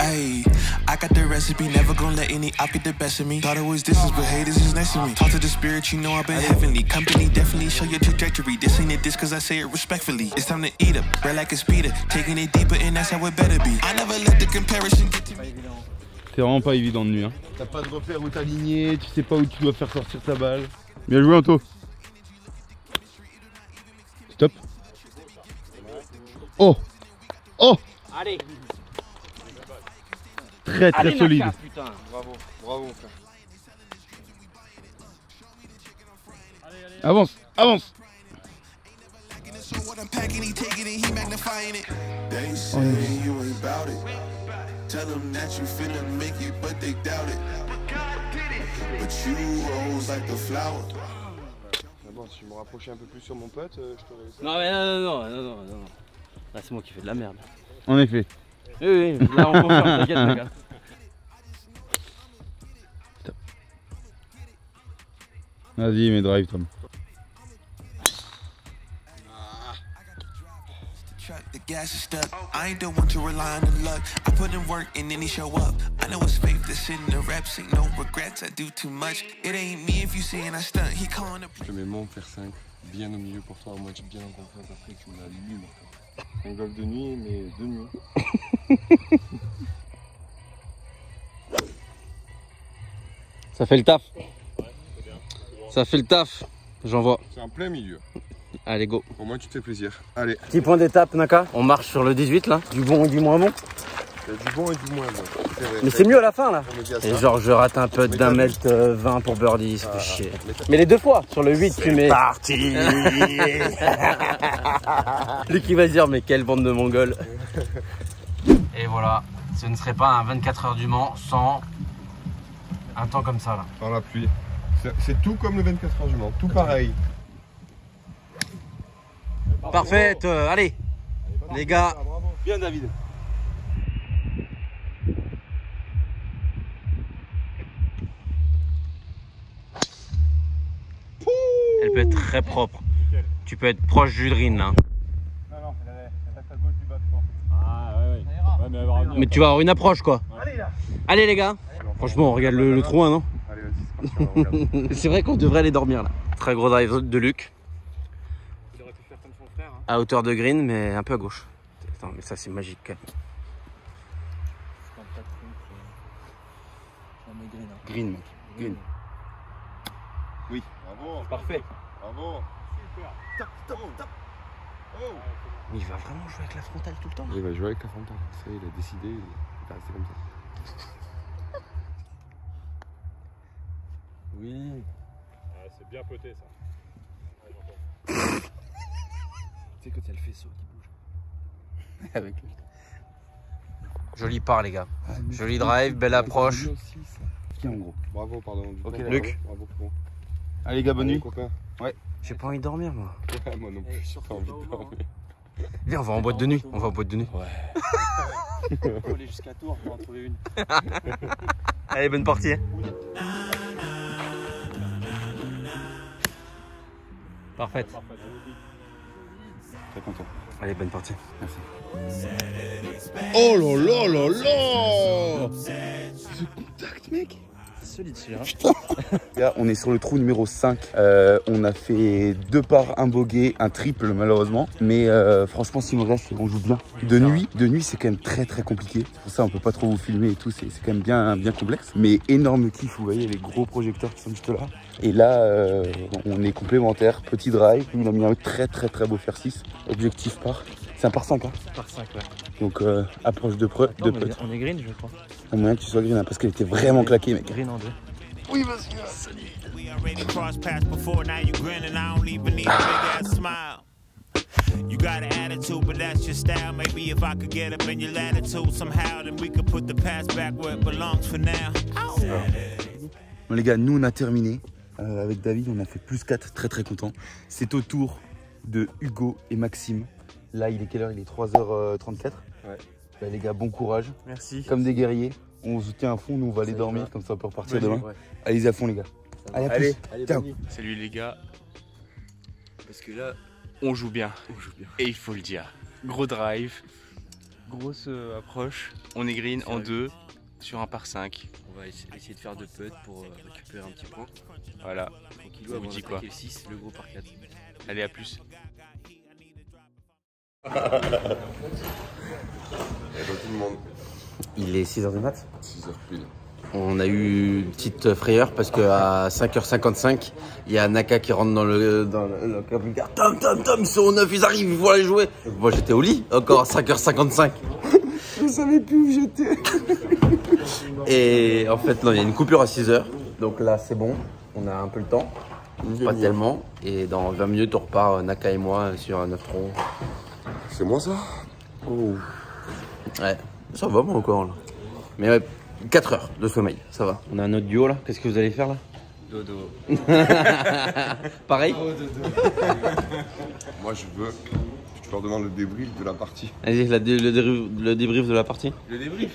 Ayy, I got the recipe, never gonna let any op get the best of me. Thought it was distance, but haters is next to me. Talk to the spirit, you know I've been heavenly. Company definitely show your trajectory. This ain't a diss cause I say it respectfully. It's time to eat up, bread like a speeder. Taking it deeper, and that's how it better be. I never let the comparison get to me. C'est vraiment pas évident de nuit. Hein. T'as pas de repère où t'aligner, tu sais pas où tu dois faire sortir ta balle. Bien joué Anto. Stop. Oh Oh Allez Très très Allez, solide. Naka, putain Bravo, bravo frère. Avance, avance Oh, Tell them that you finna make it, but they doubt it. But you rose like the flower. D'abord, si je me rapprochais un peu plus sur mon pote, euh, je t'aurais laissé. Non mais non, non, non, non, non. Là c'est moi qui fais de la merde. En effet. Oui, oui, là on confirme, t'inquiète les gars. Vas-y, mais drive Tom. Truck, the gas is stuck. I ain't the one to rely on the luck. I put in work and then he show up. I know it's faith that shit in the raps ain't no regrets. I do too much. It ain't me if you saying I stunt. He calling up. Je mets mon faire 5 bien au milieu pour toi, moi je suis bien en confiance après tu me l'allumes. Un golf de nuit mais de nuit. Ça fait le taf. Ça fait le taf. J'envoie. C'est en plein milieu. Allez, go. Au moins tu te fais plaisir. Allez. Petit point d'étape, Naka. On marche sur le 18 là. Du bon et du moins bon. Il y a du bon et du moins bon. vrai. Mais c'est mieux à la fin là. Et genre, je rate un peu Mais d'un mètre euh, 20 pour birdie. Ça fait Ah, chier. mais les deux fois. Sur le 8, tu mets. parti. [laughs] Lui qui va se dire, mais quelle bande de mongols. Et voilà. Ce ne serait pas un 24 heures du Mans sans un temps comme ça là. Dans la pluie. C'est- C'est tout comme le 24 heures du Mans, tout pareil. Parfait. euh, allez. Les gars. Bien David. Elle peut être très propre. Tu peux être proche du green là. Non, non, elle attaque à gauche du bas de fond. Ah, ouais, ouais. Ouais, mais elle va revenir. Mais tu vas avoir une approche quoi. Allez, là. Allez les gars. Franchement, on regarde le, le trou 1 non Allez, vas-y, c'est parti. on regarde. [laughs] C'est vrai qu'on devrait aller dormir là. Très gros drive de Luc. Il aurait pu faire comme son frère. Hein. À hauteur de green, mais un peu à gauche. Attends, mais ça c'est magique quand même. Green, mec. Green. Oui. Bravo. Parfait. Bravo. Super. Top, top, top. Oh. Mais il va vraiment jouer avec la frontale tout le temps. Il va jouer avec la frontale. Ça il a décidé. Il va rester comme ça. Oui. Ah, c'est bien poté ça. Ouais, [laughs] sais quand il y a le faisceau qui bouge. [laughs] avec lui. Joli part les gars. Joli drive, belle approche. Qui en gros Bravo, pardon. Ok, bravo, Luc. Bravo, Pro. Allez les gars, bonne Allez, nuit. copain. J'ai pas envie de dormir moi. [laughs] Ouais, moi non plus, je suis envie de dormir. Viens, on va en boîte de nuit. On va en boîte de nuit. Il faut aller jusqu'à Tours pour en trouver une. [laughs] Allez, bonne partie. Parfaite. Très content. Allez, bonne partie. Oh là là là là Ce contact mec Solide celui-là. [laughs] Là, on est sur le trou numéro 5. Euh, on a fait deux parts, un bogey, un triple malheureusement. Mais euh, franchement, s'il me reste, on joue bien. De nuit, de nuit, c'est quand même très très compliqué. C'est pour ça on peut pas trop vous filmer et tout. C'est quand même bien, bien complexe. Mais énorme kiff, vous voyez les gros projecteurs qui sont juste là. Et là, euh, on est complémentaires. Petit drive. Lui, il a mis un très très très beau fer 6. Objectif par. C'est un par 5 hein. Par 5, ouais. Donc approche de preux, de on, est, putt. on est green, je crois. Au moyen que tu sois green hein, parce qu'elle était vraiment claquée mec. Green en deux. Oui vas-y. We already crossed paths before, now you grinning. I don't even need a big ass [laughs] smile. You got an attitude, but that's your style. Maybe if I could get up in your latitude somehow, then we could put the past back where it belongs for now. Bon les gars, nous on a terminé. Euh, avec David, on a fait plus 4, très très content. C'est au tour de Hugo et Maxime. Là, il est quelle heure? Il est 3h34. Ouais. Bah, les gars, bon courage. Merci. Comme des guerriers, on vous tient à fond, nous on va aller dormir, comme ça on peut repartir demain. ouais. Allez-y à fond les gars. Allez, à Allez, plus. Ciao. Salut les gars. Parce que là, on joue bien. Et il faut le dire. Gros drive, grosse euh, approche. On est green en deux sur un par 5. On va essa- essayer de faire deux putts pour euh, récupérer un petit point. Voilà. Ça vous dit quoi le 6, le gros par 4. Allez, à plus. Et donc, tout le monde. Il est 6h du mat 6h pile. On a eu une petite frayeur parce qu'à 5h55, il y a Naka qui rentre dans le, dans le, le camping-car. Tom, Tom, Tom, ils sont au 9, ils arrivent, ils vont aller jouer. Moi j'étais au lit, encore à 5h55. Je savais plus où j'étais. [laughs] Et en fait, non, il y a une coupure à 6h. Donc là, c'est bon, on a un peu le temps. Pas tellement. Et dans 20 minutes, on repart, euh, Naka et moi, sur un 9 troncs. C'est moi ça? Oh. Ouais, ça va moi encore là. Mais ouais, 4 heures de sommeil, ça va. On a un autre duo là, qu'est-ce que vous allez faire là? Dodo. [laughs] Pareil [laughs] Moi je veux que tu leur demandes le débrief de la partie. Vas-y, la dé- le, débrief, le débrief de la partie. Le débrief?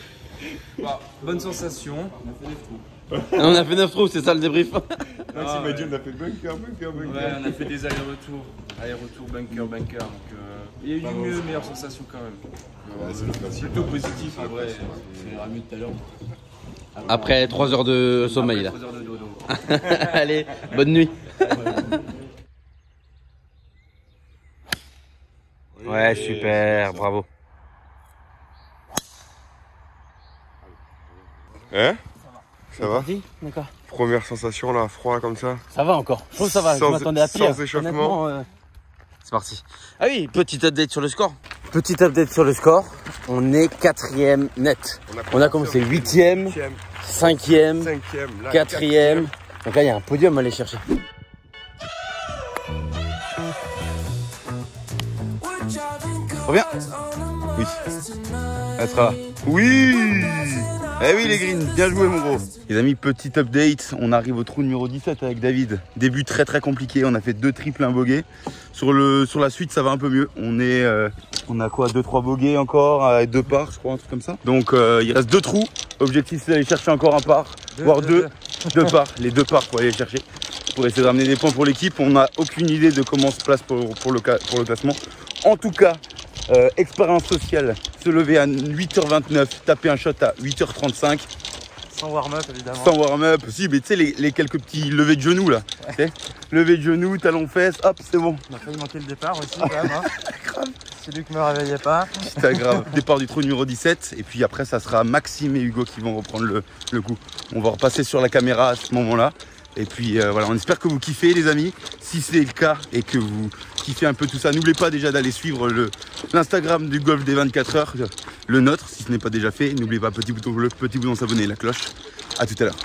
Bah, bonne sensation. On a fait des trous. Ah, on a fait 9 trous, c'est ça le débrief m'a dit on a fait bunker, bunker, bunker. Ouais, on a fait des allers-retours. Aller-retour, bunker, bunker. Donc, euh, il y a eu du mieux, meilleure sensation quand même. Ouais, c'est. Plutôt positif en vrai. Ira mieux tout à l'heure. Après 3 heures de sommeil là. [laughs] Allez, bonne nuit. Ouais, super, bravo. Hein Ça va D'accord. Première sensation là, froid comme ça Ça va encore. Je trouve que ça va. Je m'attendais à pire. sans échauffement. C'est parti. Ah oui, petit update sur le score. Petit update sur le score. On est quatrième net. On a commencé huitième, cinquième, quatrième. Donc là, il y a un podium à aller chercher. Reviens Oui. Elle sera là. Oui Eh oui les greens, bien joué mon gros Les amis, petit update, on arrive au trou numéro 17 avec David. Début très très compliqué, on a fait deux triples, un bogey. Sur, le, sur la suite ça va un peu mieux. On est, euh, on a quoi, deux trois bogeys encore, à deux parts je crois, un truc comme ça. Donc euh, il reste deux trous. Objectif c'est d'aller chercher encore un par, voire deux. [laughs] Deux parts, les deux parts faut aller les chercher. Pour essayer de ramener des points pour l'équipe. On n'a aucune idée de comment se place pour, pour, le, pour le classement. En tout cas, euh, expérience sociale, se lever à 8h29, taper un shot à 8h35, Sans warm-up évidemment. sans warm-up, si, mais tu sais, les, les quelques petits levés de genoux là. Levé de genoux, talons fesses, hop, c'est bon. On a failli manquer le départ aussi quand même. Hein. [laughs] Si Luc me réveillait pas. C'est grave. Départ du trou numéro 17, et puis après, ça sera Maxime et Hugo qui vont reprendre le, le coup. On va repasser sur la caméra à ce moment-là. Et puis euh, voilà, on espère que vous kiffez les amis. Si c'est le cas et que vous kiffez un peu tout ça, n'oubliez pas déjà d'aller suivre l'Instagram du golf des 24 heures, le nôtre, si ce n'est pas déjà fait. N'oubliez pas petit bouton bleu, petit bouton s'abonner, la cloche. À tout à l'heure.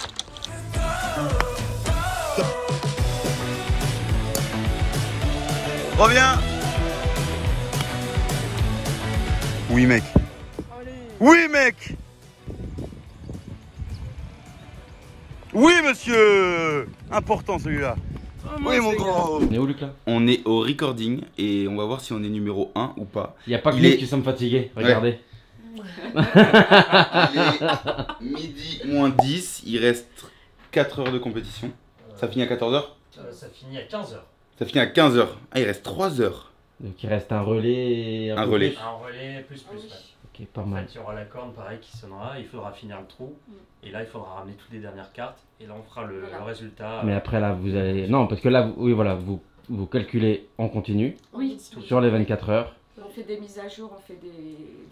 Reviens Oui mec. Oui mec Oui monsieur Important celui-là. Oui mon grand On est où Lucas? On est au recording et on va voir si on est numéro 1 ou pas. Il n'y a pas que nous est- qui sommes fatigués. Ouais. Regardez. Il est midi moins 10, il reste 4 heures de compétition. Ça finit à 14 heures? Euh, ça finit à 15h. Ça finit à 15 heures. Ah il reste 3 heures. Donc il reste un relais. Un peu relais. plus. Un relais plus plus. ouais. Pas En mal. fait, il y aura la corne pareil qui sonnera, il faudra finir le trou. Et là, il faudra ramener toutes les dernières cartes. Et là, on fera le, le résultat. Mais après là, vous allez. Non, parce que là, vous- oui, voilà, vous, vous calculez en continu Oui. sur les 24 heures. On fait des mises à jour, on fait des,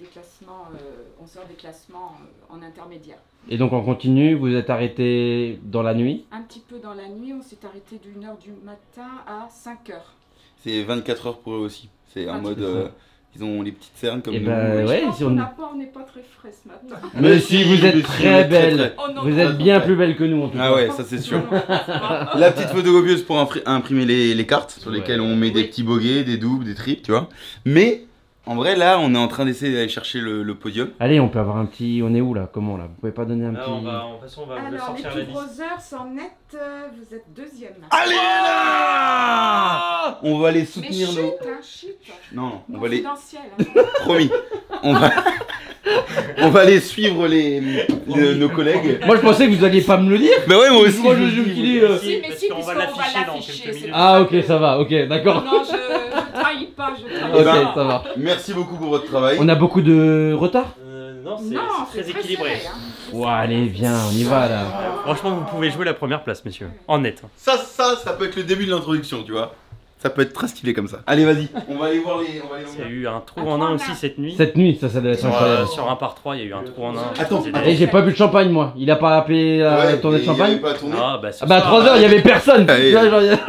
des classements, euh, on sort des classements euh, en intermédiaire. Et donc en continu, vous êtes arrêté dans la nuit. Un petit peu dans la nuit, on s'est arrêté d'une heure du matin à 5 heures. C'est 24 heures pour eux aussi. C'est en mode. euh, ils ont les petites cernes comme Eh nous. ben, ouais, si on- qu'on n'a pas- on n'est pas très frais ce matin. Mais si, vous êtes très belle. très, Oh non, Vous non, êtes non, bien non. plus belle que nous en tout cas. Ah ouais, ça c'est sûr. La petite photocopieuse pour impri- imprimer les, les cartes sur lesquelles on met des petits bogeys, des doubles, des triples, tu vois. Mais en vrai, là, on est en train d'essayer d'aller chercher le, le podium. Allez, on peut avoir un petit. On est où là? Comment là? Vous pouvez pas donner un Là, petit. on va, en façon, on va Alors, les sortir liste. brothers sont net, euh, vous êtes deuxième. Allez là On va aller Mais soutenir chut, nos. hein, chut. Non, on va aller. Confidentiel. hein. [laughs] Promis. On va. on va aller suivre les, les- nos collègues. Moi je pensais que vous alliez pas me le dire. Mais ouais, moi aussi. Moi je je me me suis dit. euh, Si, mais parce si, qu'on va puisqu'on va l'afficher Ah ok, ça va, ok, d'accord. Non, je pas, je trahis Eh Ok, ben, pas. ça va. Merci beaucoup pour votre travail. On a beaucoup de retard Euh, non, c'est Non, c'est très équilibré. serré, hein. Ouais, allez, viens, on y va là. Franchement, vous pouvez jouer la première place, messieurs. En net. Ça, ça, ça peut être le début de l'introduction, tu vois. Ça peut être très stylé comme ça. Allez, vas-y. On va aller voir les. On va aller Il y a eu un trou en un aussi cette nuit. Cette nuit, ça, ça doit être Sur, euh, incroyable. sur un par 3, il y a eu un trou en un. Attends. Et j'ai pas bu de champagne moi. Il a pas appelé la Ouais, tournée de et il y avait champagne pas tourné. Ah, bah, ce Ah bah à soir, 3h il y avait personne Allez. Tu vois, genre, il y a-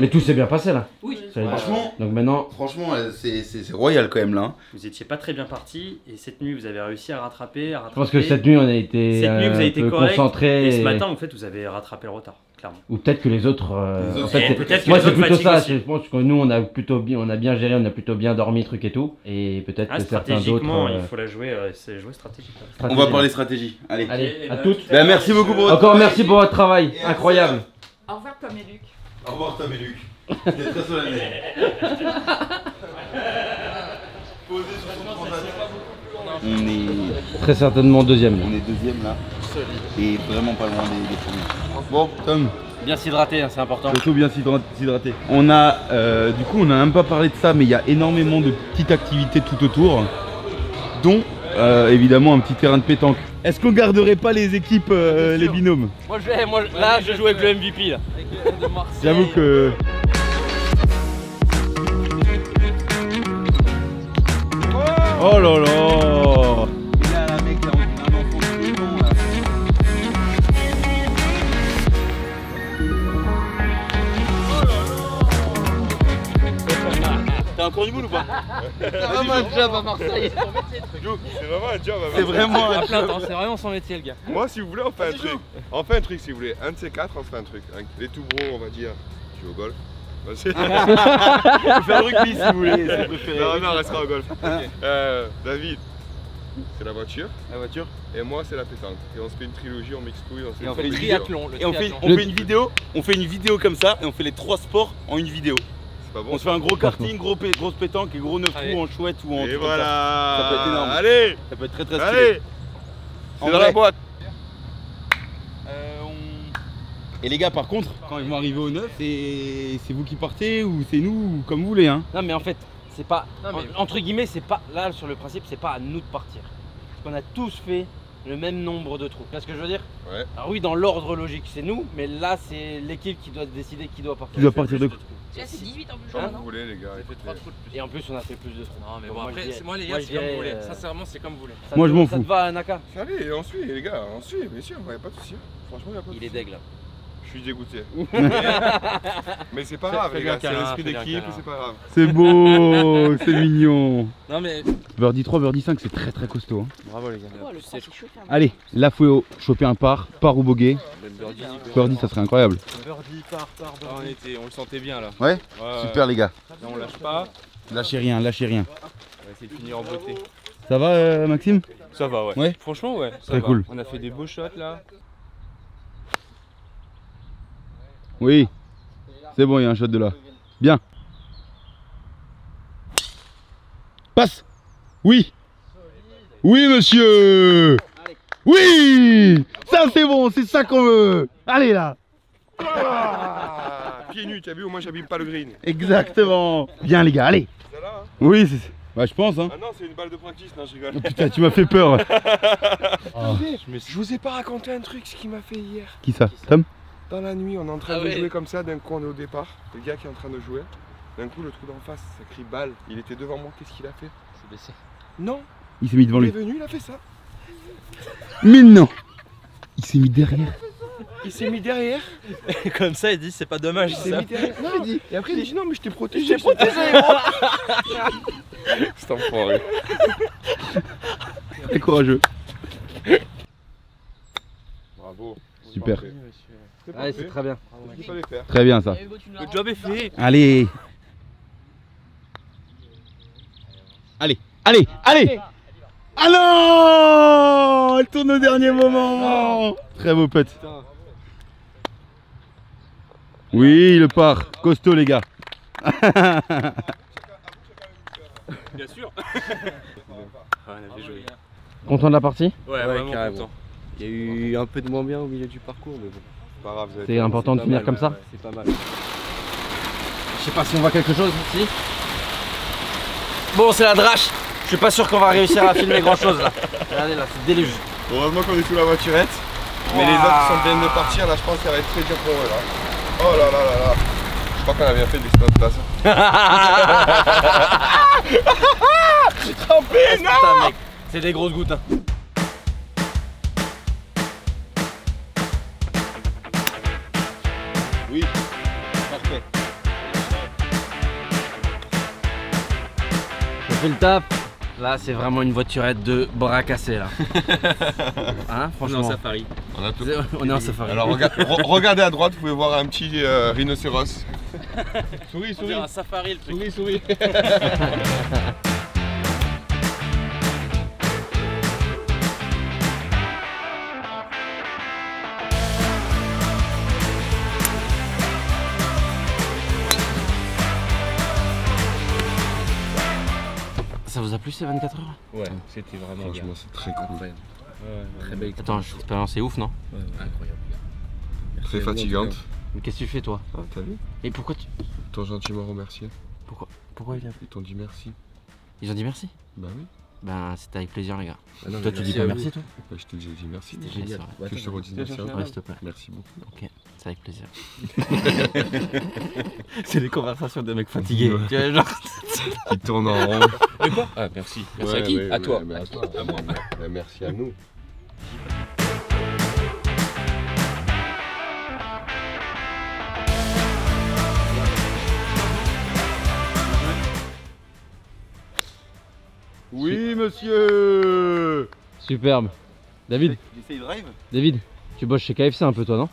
Mais tout s'est bien passé là Oui. Ça. Franchement, Donc maintenant, franchement, euh, c'est c'est- c'est royal quand même là. hein. Vous étiez pas très bien parti et cette nuit vous avez réussi à rattraper. À je rattraper. pense que cette nuit on a été Cette nuit, vous euh, avez été correct, concentrés. Et ce matin en fait vous avez rattrapé le retard, clairement. Ou peut-être que les autres. euh, Les en fait, peut-être moi c'est plutôt ça. Je pense que nous on a plutôt bien, on a bien géré, on a plutôt bien dormi, truc et tout. Et peut-être Ah, que certains d'autres. stratégiquement, euh, il faut la jouer, euh, c'est jouer stratégique. On va parler stratégie. Allez. Allez, Et à bah, toutes. Bah, merci beaucoup pour votre Encore travail. merci pour votre travail, Et incroyable. Au revoir, Tom et Luc. Au revoir, Tom et Luc. C'était très solennel. [laughs] Posé sur son transat. On est, Très certainement deuxième. on est deuxième là. Et vraiment pas loin des, des premiers. Bon, Tom, Bien s'hydrater, hein, c'est important. surtout bien s'hydra- s'hydrater. On a, euh, du coup, on a même pas parlé de ça, mais il y a énormément de petites activités tout autour, dont euh, évidemment un petit terrain de pétanque Est-ce qu'on garderait pas les équipes, euh, les binômes? Moi, je vais, moi, là, je joue avec le MVP là. J'avoue que. Oh là là Du boule ou pas C'est vraiment un job à Marseille. C'est vraiment un job à C'est vraiment un Marseille. job. C'est vraiment son métier, le gars. Moi, si vous voulez, on fait un truc. On fait un truc, si vous voulez. Un de ces quatre, on fait un truc. Les tout gros, on va dire, tu joues au golf. Vas-y. [laughs] On [laughs] fait un rugby, si vous voulez, c'est préféré. Non, non, on restera au golf. Euh, David, c'est la voiture. La voiture. Et moi, c'est la pétanque. Et on se fait une trilogie, on mixe on se Et on fait fait le triathlon. Et on fait, on fait une vidéo, on fait une vidéo comme ça et on fait les trois sports en une vidéo. Pas bon, on se fait un gros karting, gros pé- grosse pétanque et gros neuf trous en chouette ou en Et truc comme ça. voilà. Ça peut être énorme. Allez Ça peut être très très stylé. Allez C'est dans vrai. la boîte. Euh, Et les gars, par contre, quand ils vont arriver au 9, c'est c'est vous qui partez ou c'est nous ou comme vous voulez. Hein. Non, mais en fait, c'est pas. Non, mais- en- Entre guillemets, c'est pas. Là, sur le principe, c'est pas à nous de partir. Parce qu'on a tous fait le même nombre de trous. Tu vois ce que je veux dire? Ouais. Alors, oui, dans l'ordre logique, c'est nous, mais là, c'est l'équipe qui doit décider qui doit partir. Qui doit partir de quoi Là, c'est 18 en plus. Comme Hein vous voulez, les gars. Et en plus, on a fait plus de trous. Non, mais bon, moi, après, moi, les gars, c'est comme vous voulez. euh, Sincèrement, c'est comme vous voulez. ça Moi, te- je m'en Ça fous. te va, Naka? Allez, on suit, les gars, on suit, bien sûr, y a pas de souci. Franchement, y a pas de Il est deg là. Je suis dégoûté. [laughs] Mais c'est pas grave, les gars, c'est l'esprit d'équipe, c'est pas grave. C'est beau, c'est mignon. Non, mais. Birdie 3, Birdie 5, c'est très très costaud. hein. Bravo, les gars. Oh, le 3, c'est chaud quand même. Allez, là faut choper un par, par ou bogey. Birdie, ça serait incroyable. Birdie, par, par, on, était, on le sentait bien là. Ouais Super, les gars. Là, on lâche pas. Lâchez rien, lâchez rien. On va essayer de finir en beauté. Ça va, euh, Maxime? Ça va, ouais. Ouais Franchement, ouais. ça Très va. cool. On a fait des beaux shots là. Oui. C'est bon, il y a un shot de là. Bien. Passe. Oui. Oui, monsieur. Oui. Ça, c'est bon, c'est ça qu'on veut. Allez là. Ah, pieds nus, t'as vu, au moins j'abîme pas le green. Exactement. Bien, les gars, allez. C'est là, hein Oui, c'est. Bah, je pense, hein. Ah non, c'est une balle de practice, non, je rigole. Oh, [laughs] putain, tu m'as fait peur. Ah. Je vous ai pas raconté un truc, ce qu'il m'a fait hier. Qui ça? Tom? Dans la nuit, on est en train Ah de ouais. jouer comme ça, d'un coup on est au départ. Le gars qui est en train de jouer, d'un coup le trou d'en face, ça crie balle. Il était devant moi, qu'est-ce qu'il a fait C'est baissé. Non, Il s'est mis devant il lui. est venu, il a fait ça. Mais non. Il s'est mis derrière. Il s'est mis derrière, [laughs] Comme ça, il dit c'est pas dommage. il s'est mis derrière. Non, il dit, et après il dit non mais je t'ai protégé. Je t'ai protégé, [laughs] C'est enfoiré. Très courageux. Bravo. Super. Parfait. Parfait. c'est très bien. Ce fallait faire. Très bien ça. Le job est fait. Allez. Allez, allez, allez. Ah non Elle tourne au dernier moment Très beau putt. Oui, il part. Costaud les gars. [laughs] Bien sûr. on avait joué. Content de la partie? Ouais, vraiment content. Il y a eu un peu de moins bien au milieu du parcours, mais bon. C'est important de finir mal, comme ouais, ça ouais, C'est pas mal. Je sais pas si on voit quelque chose ici. Bon, c'est la drache. Je suis pas sûr qu'on va réussir à filmer grand chose là. Regardez là, c'est déluge. Heureusement qu'on est sous la voiturette. Mais les autres sont bien de partir, là je pense que ça va être très dur pour eux là. Oh là là là là. Je crois qu'on a bien fait de place. [laughs] Oh putain, mec. C'est des grosses gouttes. hein. Je fais le taf. Là, c'est vraiment une voiturette de bras cassés là. [laughs] Hein, On est franchement. en safari. On, a tout... On est en safari. Alors rega- re- regardez à droite, vous pouvez voir un petit euh, rhinocéros. [laughs] souris, On souris. dirait un safari le truc. Souris, souris. [laughs] ces 24 heures Ouais, c'était vraiment Franchement, c'est très cool. Incroyable. Très belle Attends, l'expérience est ouf, non Ouais, ouais, incroyable. Très fatigante. Mais qu'est-ce que tu fais toi Ah, t'as vu Et pourquoi tu. Ils t'ont gentiment remercié. Pourquoi Pourquoi il a Ils t'ont dit merci. Ils ont dit merci Bah oui. Ben, c'était avec plaisir, les gars. Ah non, toi, tu dis pas merci, toi Bah, je te dis merci. Génial. Que je te redise merci. Ouais, s'il te plaît. Merci beaucoup. Ok, c'est avec plaisir. [laughs] c'est les conversations de mecs fatigués. Ouais. Tu vois, genre. [laughs] Qui tournent en rond. De quoi? Ah, merci. Merci à qui? À toi. mais à toi. Mais- mais Merci à nous. Oui, monsieur Superbe. David, J'essaye de drive? David, tu bosses chez KFC un peu, toi, non?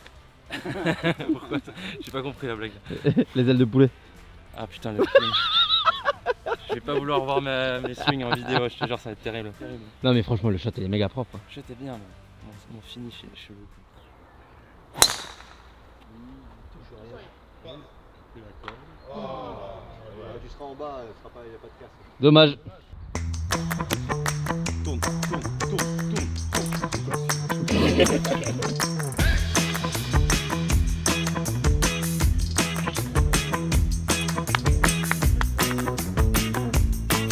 [laughs] Pourquoi J'ai pas compris la blague. [laughs] Les ailes de poulet. Ah putain, le film. Je vais pas vouloir voir ma- mes swings en vidéo, je te jure, ça va être terrible. terrible. Non, mais franchement, le shot, il est méga propre. hein. J'étais bien, mon, mon, mon finish est chelou. Tu seras en bas, il n'y a pas de casse. Dommage. Tourne, tourne, tourne,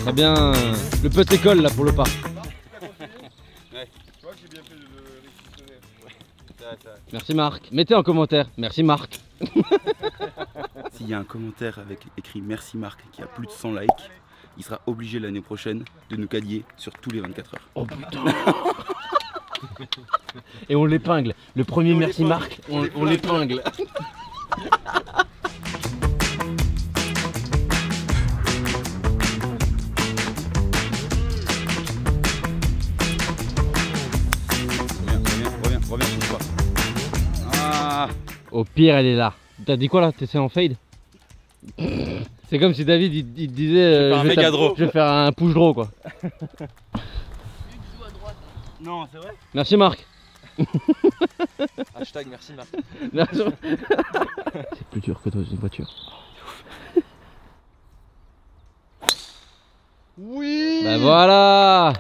Très bien. Le petit école là pour le parc. Ouais. Tu vois que j'ai bien fait de le réquisitionner. Ça, ça. Merci Marc. Mettez en commentaire. Merci Marc. [laughs] S'il y a un commentaire avec écrit merci Marc qui a plus de 100 likes, il sera obligé l'année prochaine de nous cadier sur tous les 24 heures. Oh putain Et on l'épingle. Le premier merci Marc, on, on l'épingle. [laughs] Ah Au pire, elle est là. T'as dit quoi là? T'essaies en fade? C'est comme si David il, il te disait euh, vais draw. je vais faire un push draw quoi. Non, c'est vrai? Merci Marc. Hashtag merci Marc. Merci. [laughs] C'est plus dur que dans une voiture. Oui Bah voilà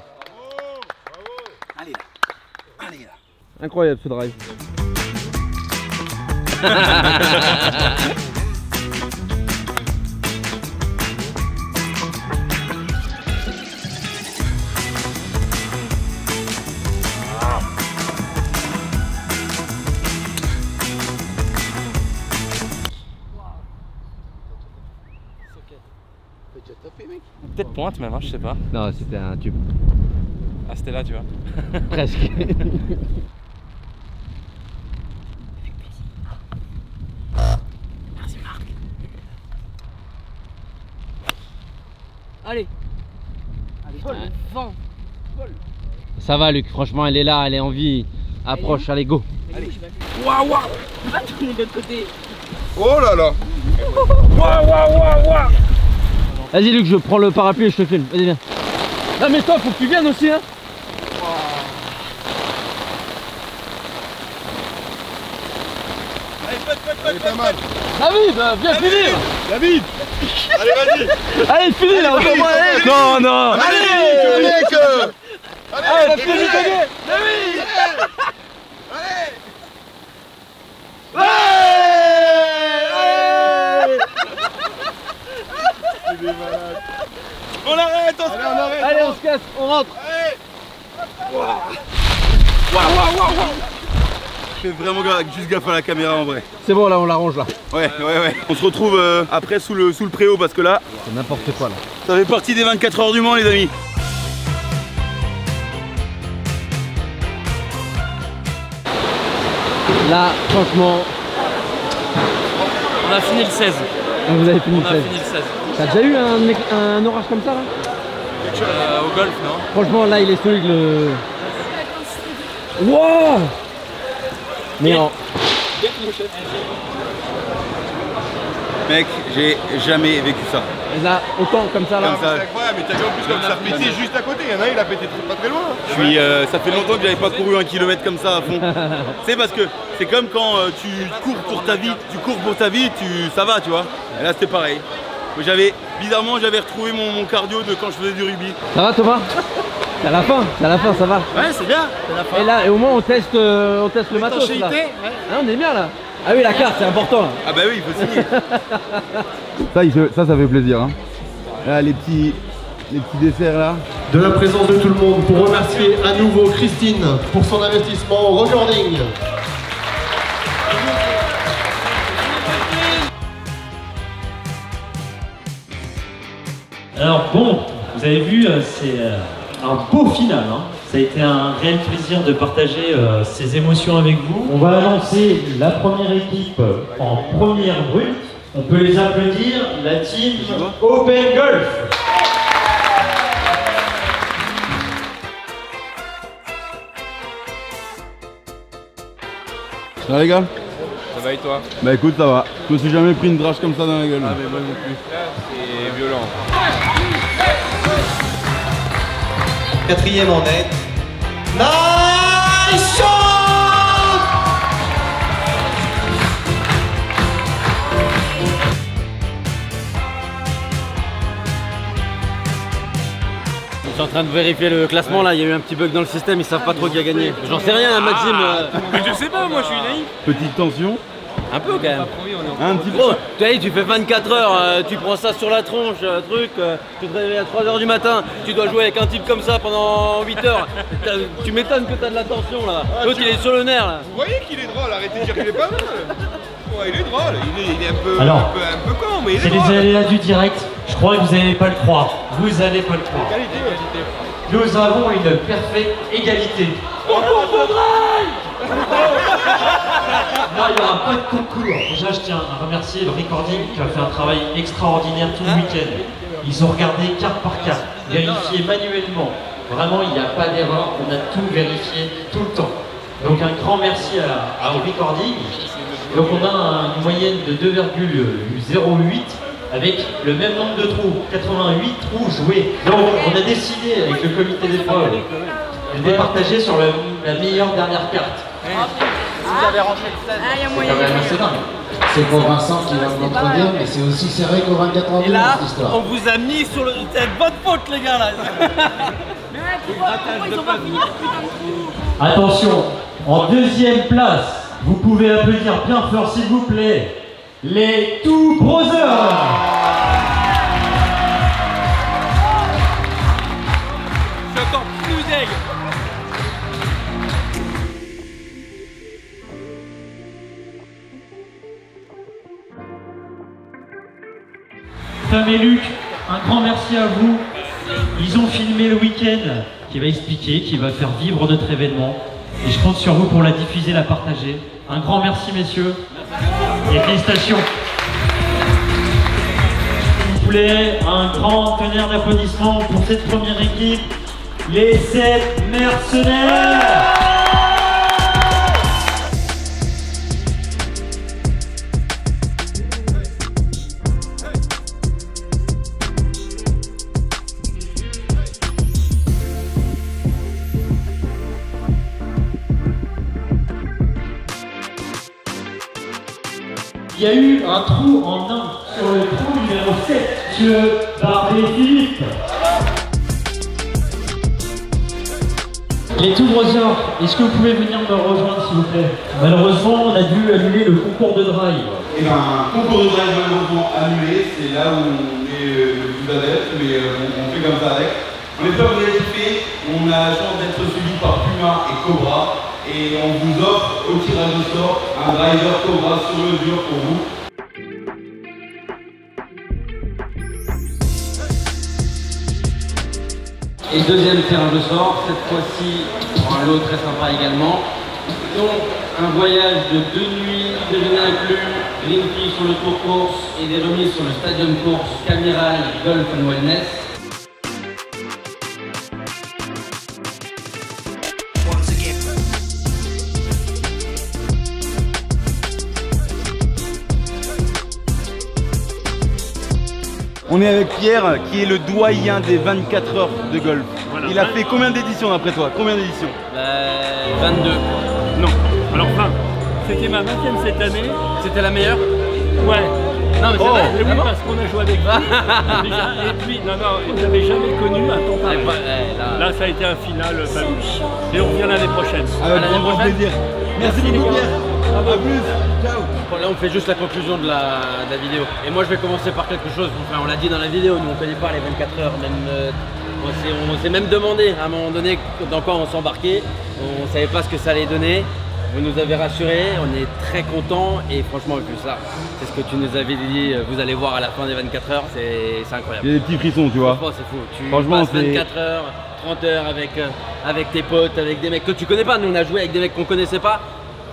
Allez là Allez là Incroyable ce drive. Peut-être pointe même, hein, je sais pas. Non, c'était un tube. Ah, c'était là, tu vois. Presque. [laughs] Allez. Allez, vent. Ça va Luc, franchement elle est là, elle est en vie. Approche, allez go. Allez. Waouh waouh. Va tourner de l'autre côté. Oh là là [laughs] Waouh waouh waouh waouh. Vas-y Luc, je prends le parapluie et je te filme. Vas-y viens. Non mais toi faut que tu viennes aussi hein. Allez, pas mal. David, euh, viens finir. David. Allez, vas-y. Allez finis là, Allez, encore allez, allez. Non non. Allez, mec. Allez, Allez, finis, allez, David. David. Allez. Il est malade On arrête, on Allez, on arrête Allez on se casse, on rentre. Waouh Waouh, waouh, waouh Fais vraiment juste gaffe à la caméra en vrai. C'est bon là on l'arrange là. Ouais, ouais, ouais. On se retrouve euh, après sous le, sous le préau parce que là, C'est n'importe quoi là. ça fait partie des 24 heures du Mans les amis. Là franchement, On a fini le 16. vous avez fini On le a 16. fini le 16. T'as déjà eu un, un orage comme ça là? Euh, au golf, non? Franchement là il est solide le. Wow Mais en... Mec, j'ai jamais vécu ça. là autant comme ça là. Comme ça. C'est incroyable, mais t'as vu en plus comme ça a pété juste à côté. Il y en a un, il a pété pas très loin. hein. Je suis, euh, ça fait longtemps que j'avais pas couru un kilomètre comme ça à fond. [laughs] c'est parce que c'est comme quand euh, tu cours pour ta vie, tu cours pour ta vie, tu, ça va, tu vois. Et là c'était pareil. J'avais, bizarrement, j'avais retrouvé mon, mon cardio de quand je faisais du rugby. Ça va Thomas? C'est à la fin, c'est à la fin, ça va. Ouais, c'est bien. c'est la fin. Et là, et au moins on teste, euh, on teste le matos là. Ouais. Ah, on est bien là. Ah oui, la carte, c'est important là. Ah bah oui, il faut signer. [laughs] Ça, il se- ça, ça fait plaisir. Hein. Là, les petits, les petits desserts là. De la présence de tout le monde pour remercier à nouveau Christine pour son investissement au recording. Alors bon, vous avez vu, euh, c'est euh, un beau final. hein. Ça a été un réel plaisir de partager euh, ces émotions avec vous. On va annoncer la première équipe en première brute. On peut les applaudir, la team Open Golf. Ça va les gars? Ça va et toi? Bah écoute ça va. Je me suis jamais pris une drache comme ça dans la gueule. Ah mais moi non plus. C'est violent. Quatrième en net. Nice shot Je suis en train de vérifier le classement là, il y a eu un petit bug dans le système, ils savent pas trop qui a gagné. J'en sais rien, Maxime. euh, Mais je sais pas, moi je suis naïf. Petite tension. Un peu quand même. Un petit peu. Tu sais, tu fais 24 heures, euh, tu prends ça sur la tronche, euh, truc, euh, tu te réveilles à 3h du matin, tu dois jouer avec un type comme ça pendant 8 heures. Tu m'étonnes que t'as de la tension là. L'autre il est sur le nerf là. Vous voyez qu'il est drôle, arrêtez de dire qu'il est pas mal. Ouais, il est drôle, il est, il est un, peu, Alors, un, peu, un peu con, mais il C'est est les drôle. aléas du direct. Je crois que vous n'allez pas le croire. Vous allez pas le croire. Nous avons une parfaite égalité. [laughs] Il n'y aura pas de concours. Déjà, je tiens à remercier le recording qui a fait un travail extraordinaire tout le week-end. Ils ont regardé carte par carte, vérifié manuellement. Vraiment, il n'y a pas d'erreur. On a tout vérifié tout le temps. Donc, un grand merci à, à au recording. Donc, on a un- une moyenne de 2,08 avec le même nombre de trous, 88 trous joués. Donc, on a décidé avec le comité d'épreuve de départager sur le- la meilleure dernière carte. Vous avez rangé le 16. Ah, il y a C'est moyen. quand même assez dingue. C'est pour Vincent qui va me contredire, mais c'est aussi serré qu'au 24 heures Et là, cette histoire. on vous a mis sur le. C'est de votre faute les gars là. [laughs] Ils ont pas fini ce putain de trou. Attention, en deuxième place, vous pouvez applaudir bien fort s'il vous plaît, les Two Brothers. Tom et Luc, un grand merci à vous. Ils ont filmé le week-end qui va expliquer, qui va faire vivre notre événement. Et je compte sur vous pour la diffuser, la partager. Un grand merci messieurs. Et félicitations. S'il vous plaît, un grand tonnerre d'applaudissements pour cette première équipe, les sept mercenaires. Un trou en un sur le trou numéro 7, Monsieur Barbé Philippe. Les Two Brothers, est-ce que vous pouvez venir me rejoindre s'il vous plaît? Malheureusement, on a dû annuler le concours de drive. Et ben, un concours de drive malheureusement annulé, c'est là où on est euh, le plus adepte, mais euh, on, fait comme ça avec. On espère que vous on a la chance d'être suivi par Puma et Cobra, et on vous offre au tirage au sort un driver Cobra sur mesure pour vous. Et deuxième tirage au sort, cette fois-ci pour un lot très sympa également. Donc un voyage de deux nuits, déjeuner inclus, green sur le tour course et des remises sur le stadium course Camiral Golf and Wellness. On est avec Pierre, qui est le doyen des 24 heures de golf. Il a fait combien d'éditions d'après toi? Combien d'éditions? 22. Non. Alors 20. C'était ma 20ème cette année. C'était la meilleure? Ouais. Non, mais c'est Oh, vrai, oui, vraiment parce qu'on a joué avec. Déjà, [laughs] et puis, non, non, on n'avait jamais connu un temps pareil. Eh, ouais, là- Là, ça a été un final fabuleux. Et on revient l'année prochaine. Avec grand, grand plaisir. Merci beaucoup Pierre. À plus. Là, on fait juste la conclusion de la, de la vidéo. Et moi, je vais commencer par quelque chose. Enfin, on l'a dit dans la vidéo, nous, on connaît pas les 24 heures. Même, euh, on s'est- même demandé à un moment donné dans quoi on s'embarquait. On savait pas ce que ça allait donner. Vous nous avez rassurés, on est très contents et franchement, vu ça, c'est ce que tu nous avais dit, vous allez voir à la fin des 24 heures, c'est incroyable. Il y a des petits frissons, tu vois. Franchement, c'est fou. Tu Franchement, passes c'est- 24 heures, 30 heures avec, euh, avec tes potes, avec des mecs que tu connais pas. Nous, on a joué avec des mecs qu'on connaissait pas.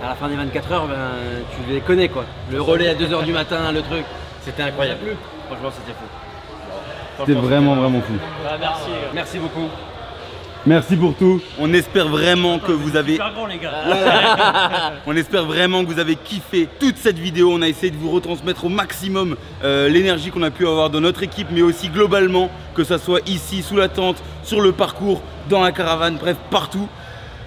À la fin des 24 heures, ben, tu les connais quoi. Le relais à 2h du matin, le truc, c'était incroyable. Franchement, c'était fou. C'était vraiment, vraiment fou. Bah, merci, merci beaucoup. Merci pour tout. On espère vraiment que vous avez. Super grand les gars. [laughs] On espère vraiment que vous avez kiffé toute cette vidéo. On a essayé de vous retransmettre au maximum euh, l'énergie qu'on a pu avoir dans notre équipe, mais aussi globalement, que ça soit ici, sous la tente, sur le parcours, dans la caravane, bref, partout.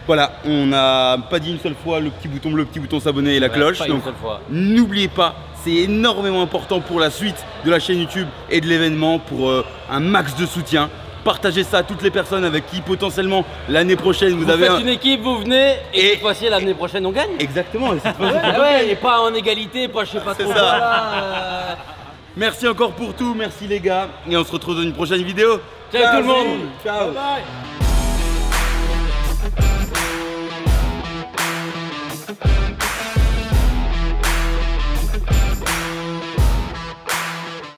Voilà, on n'a pas dit une seule fois le petit bouton bleu, le petit bouton s'abonner et la cloche. pas une donc seule fois. n'oubliez pas, c'est énormément important pour la suite de la chaîne YouTube et de l'événement, pour euh, un max de soutien. Partagez ça à toutes les personnes avec qui potentiellement l'année prochaine vous, Vous avez faites un... une équipe, vous venez, et, cette fois-ci, l'année prochaine, on gagne. Exactement, et cette [laughs] fois-ci, Ouais, ouais, et pas en égalité, pas je sais pas trop. ça. voilà, euh, [laughs] Merci encore pour tout, merci les gars, et on se retrouve dans une prochaine vidéo. Ciao tout le monde. Ciao. Bye bye.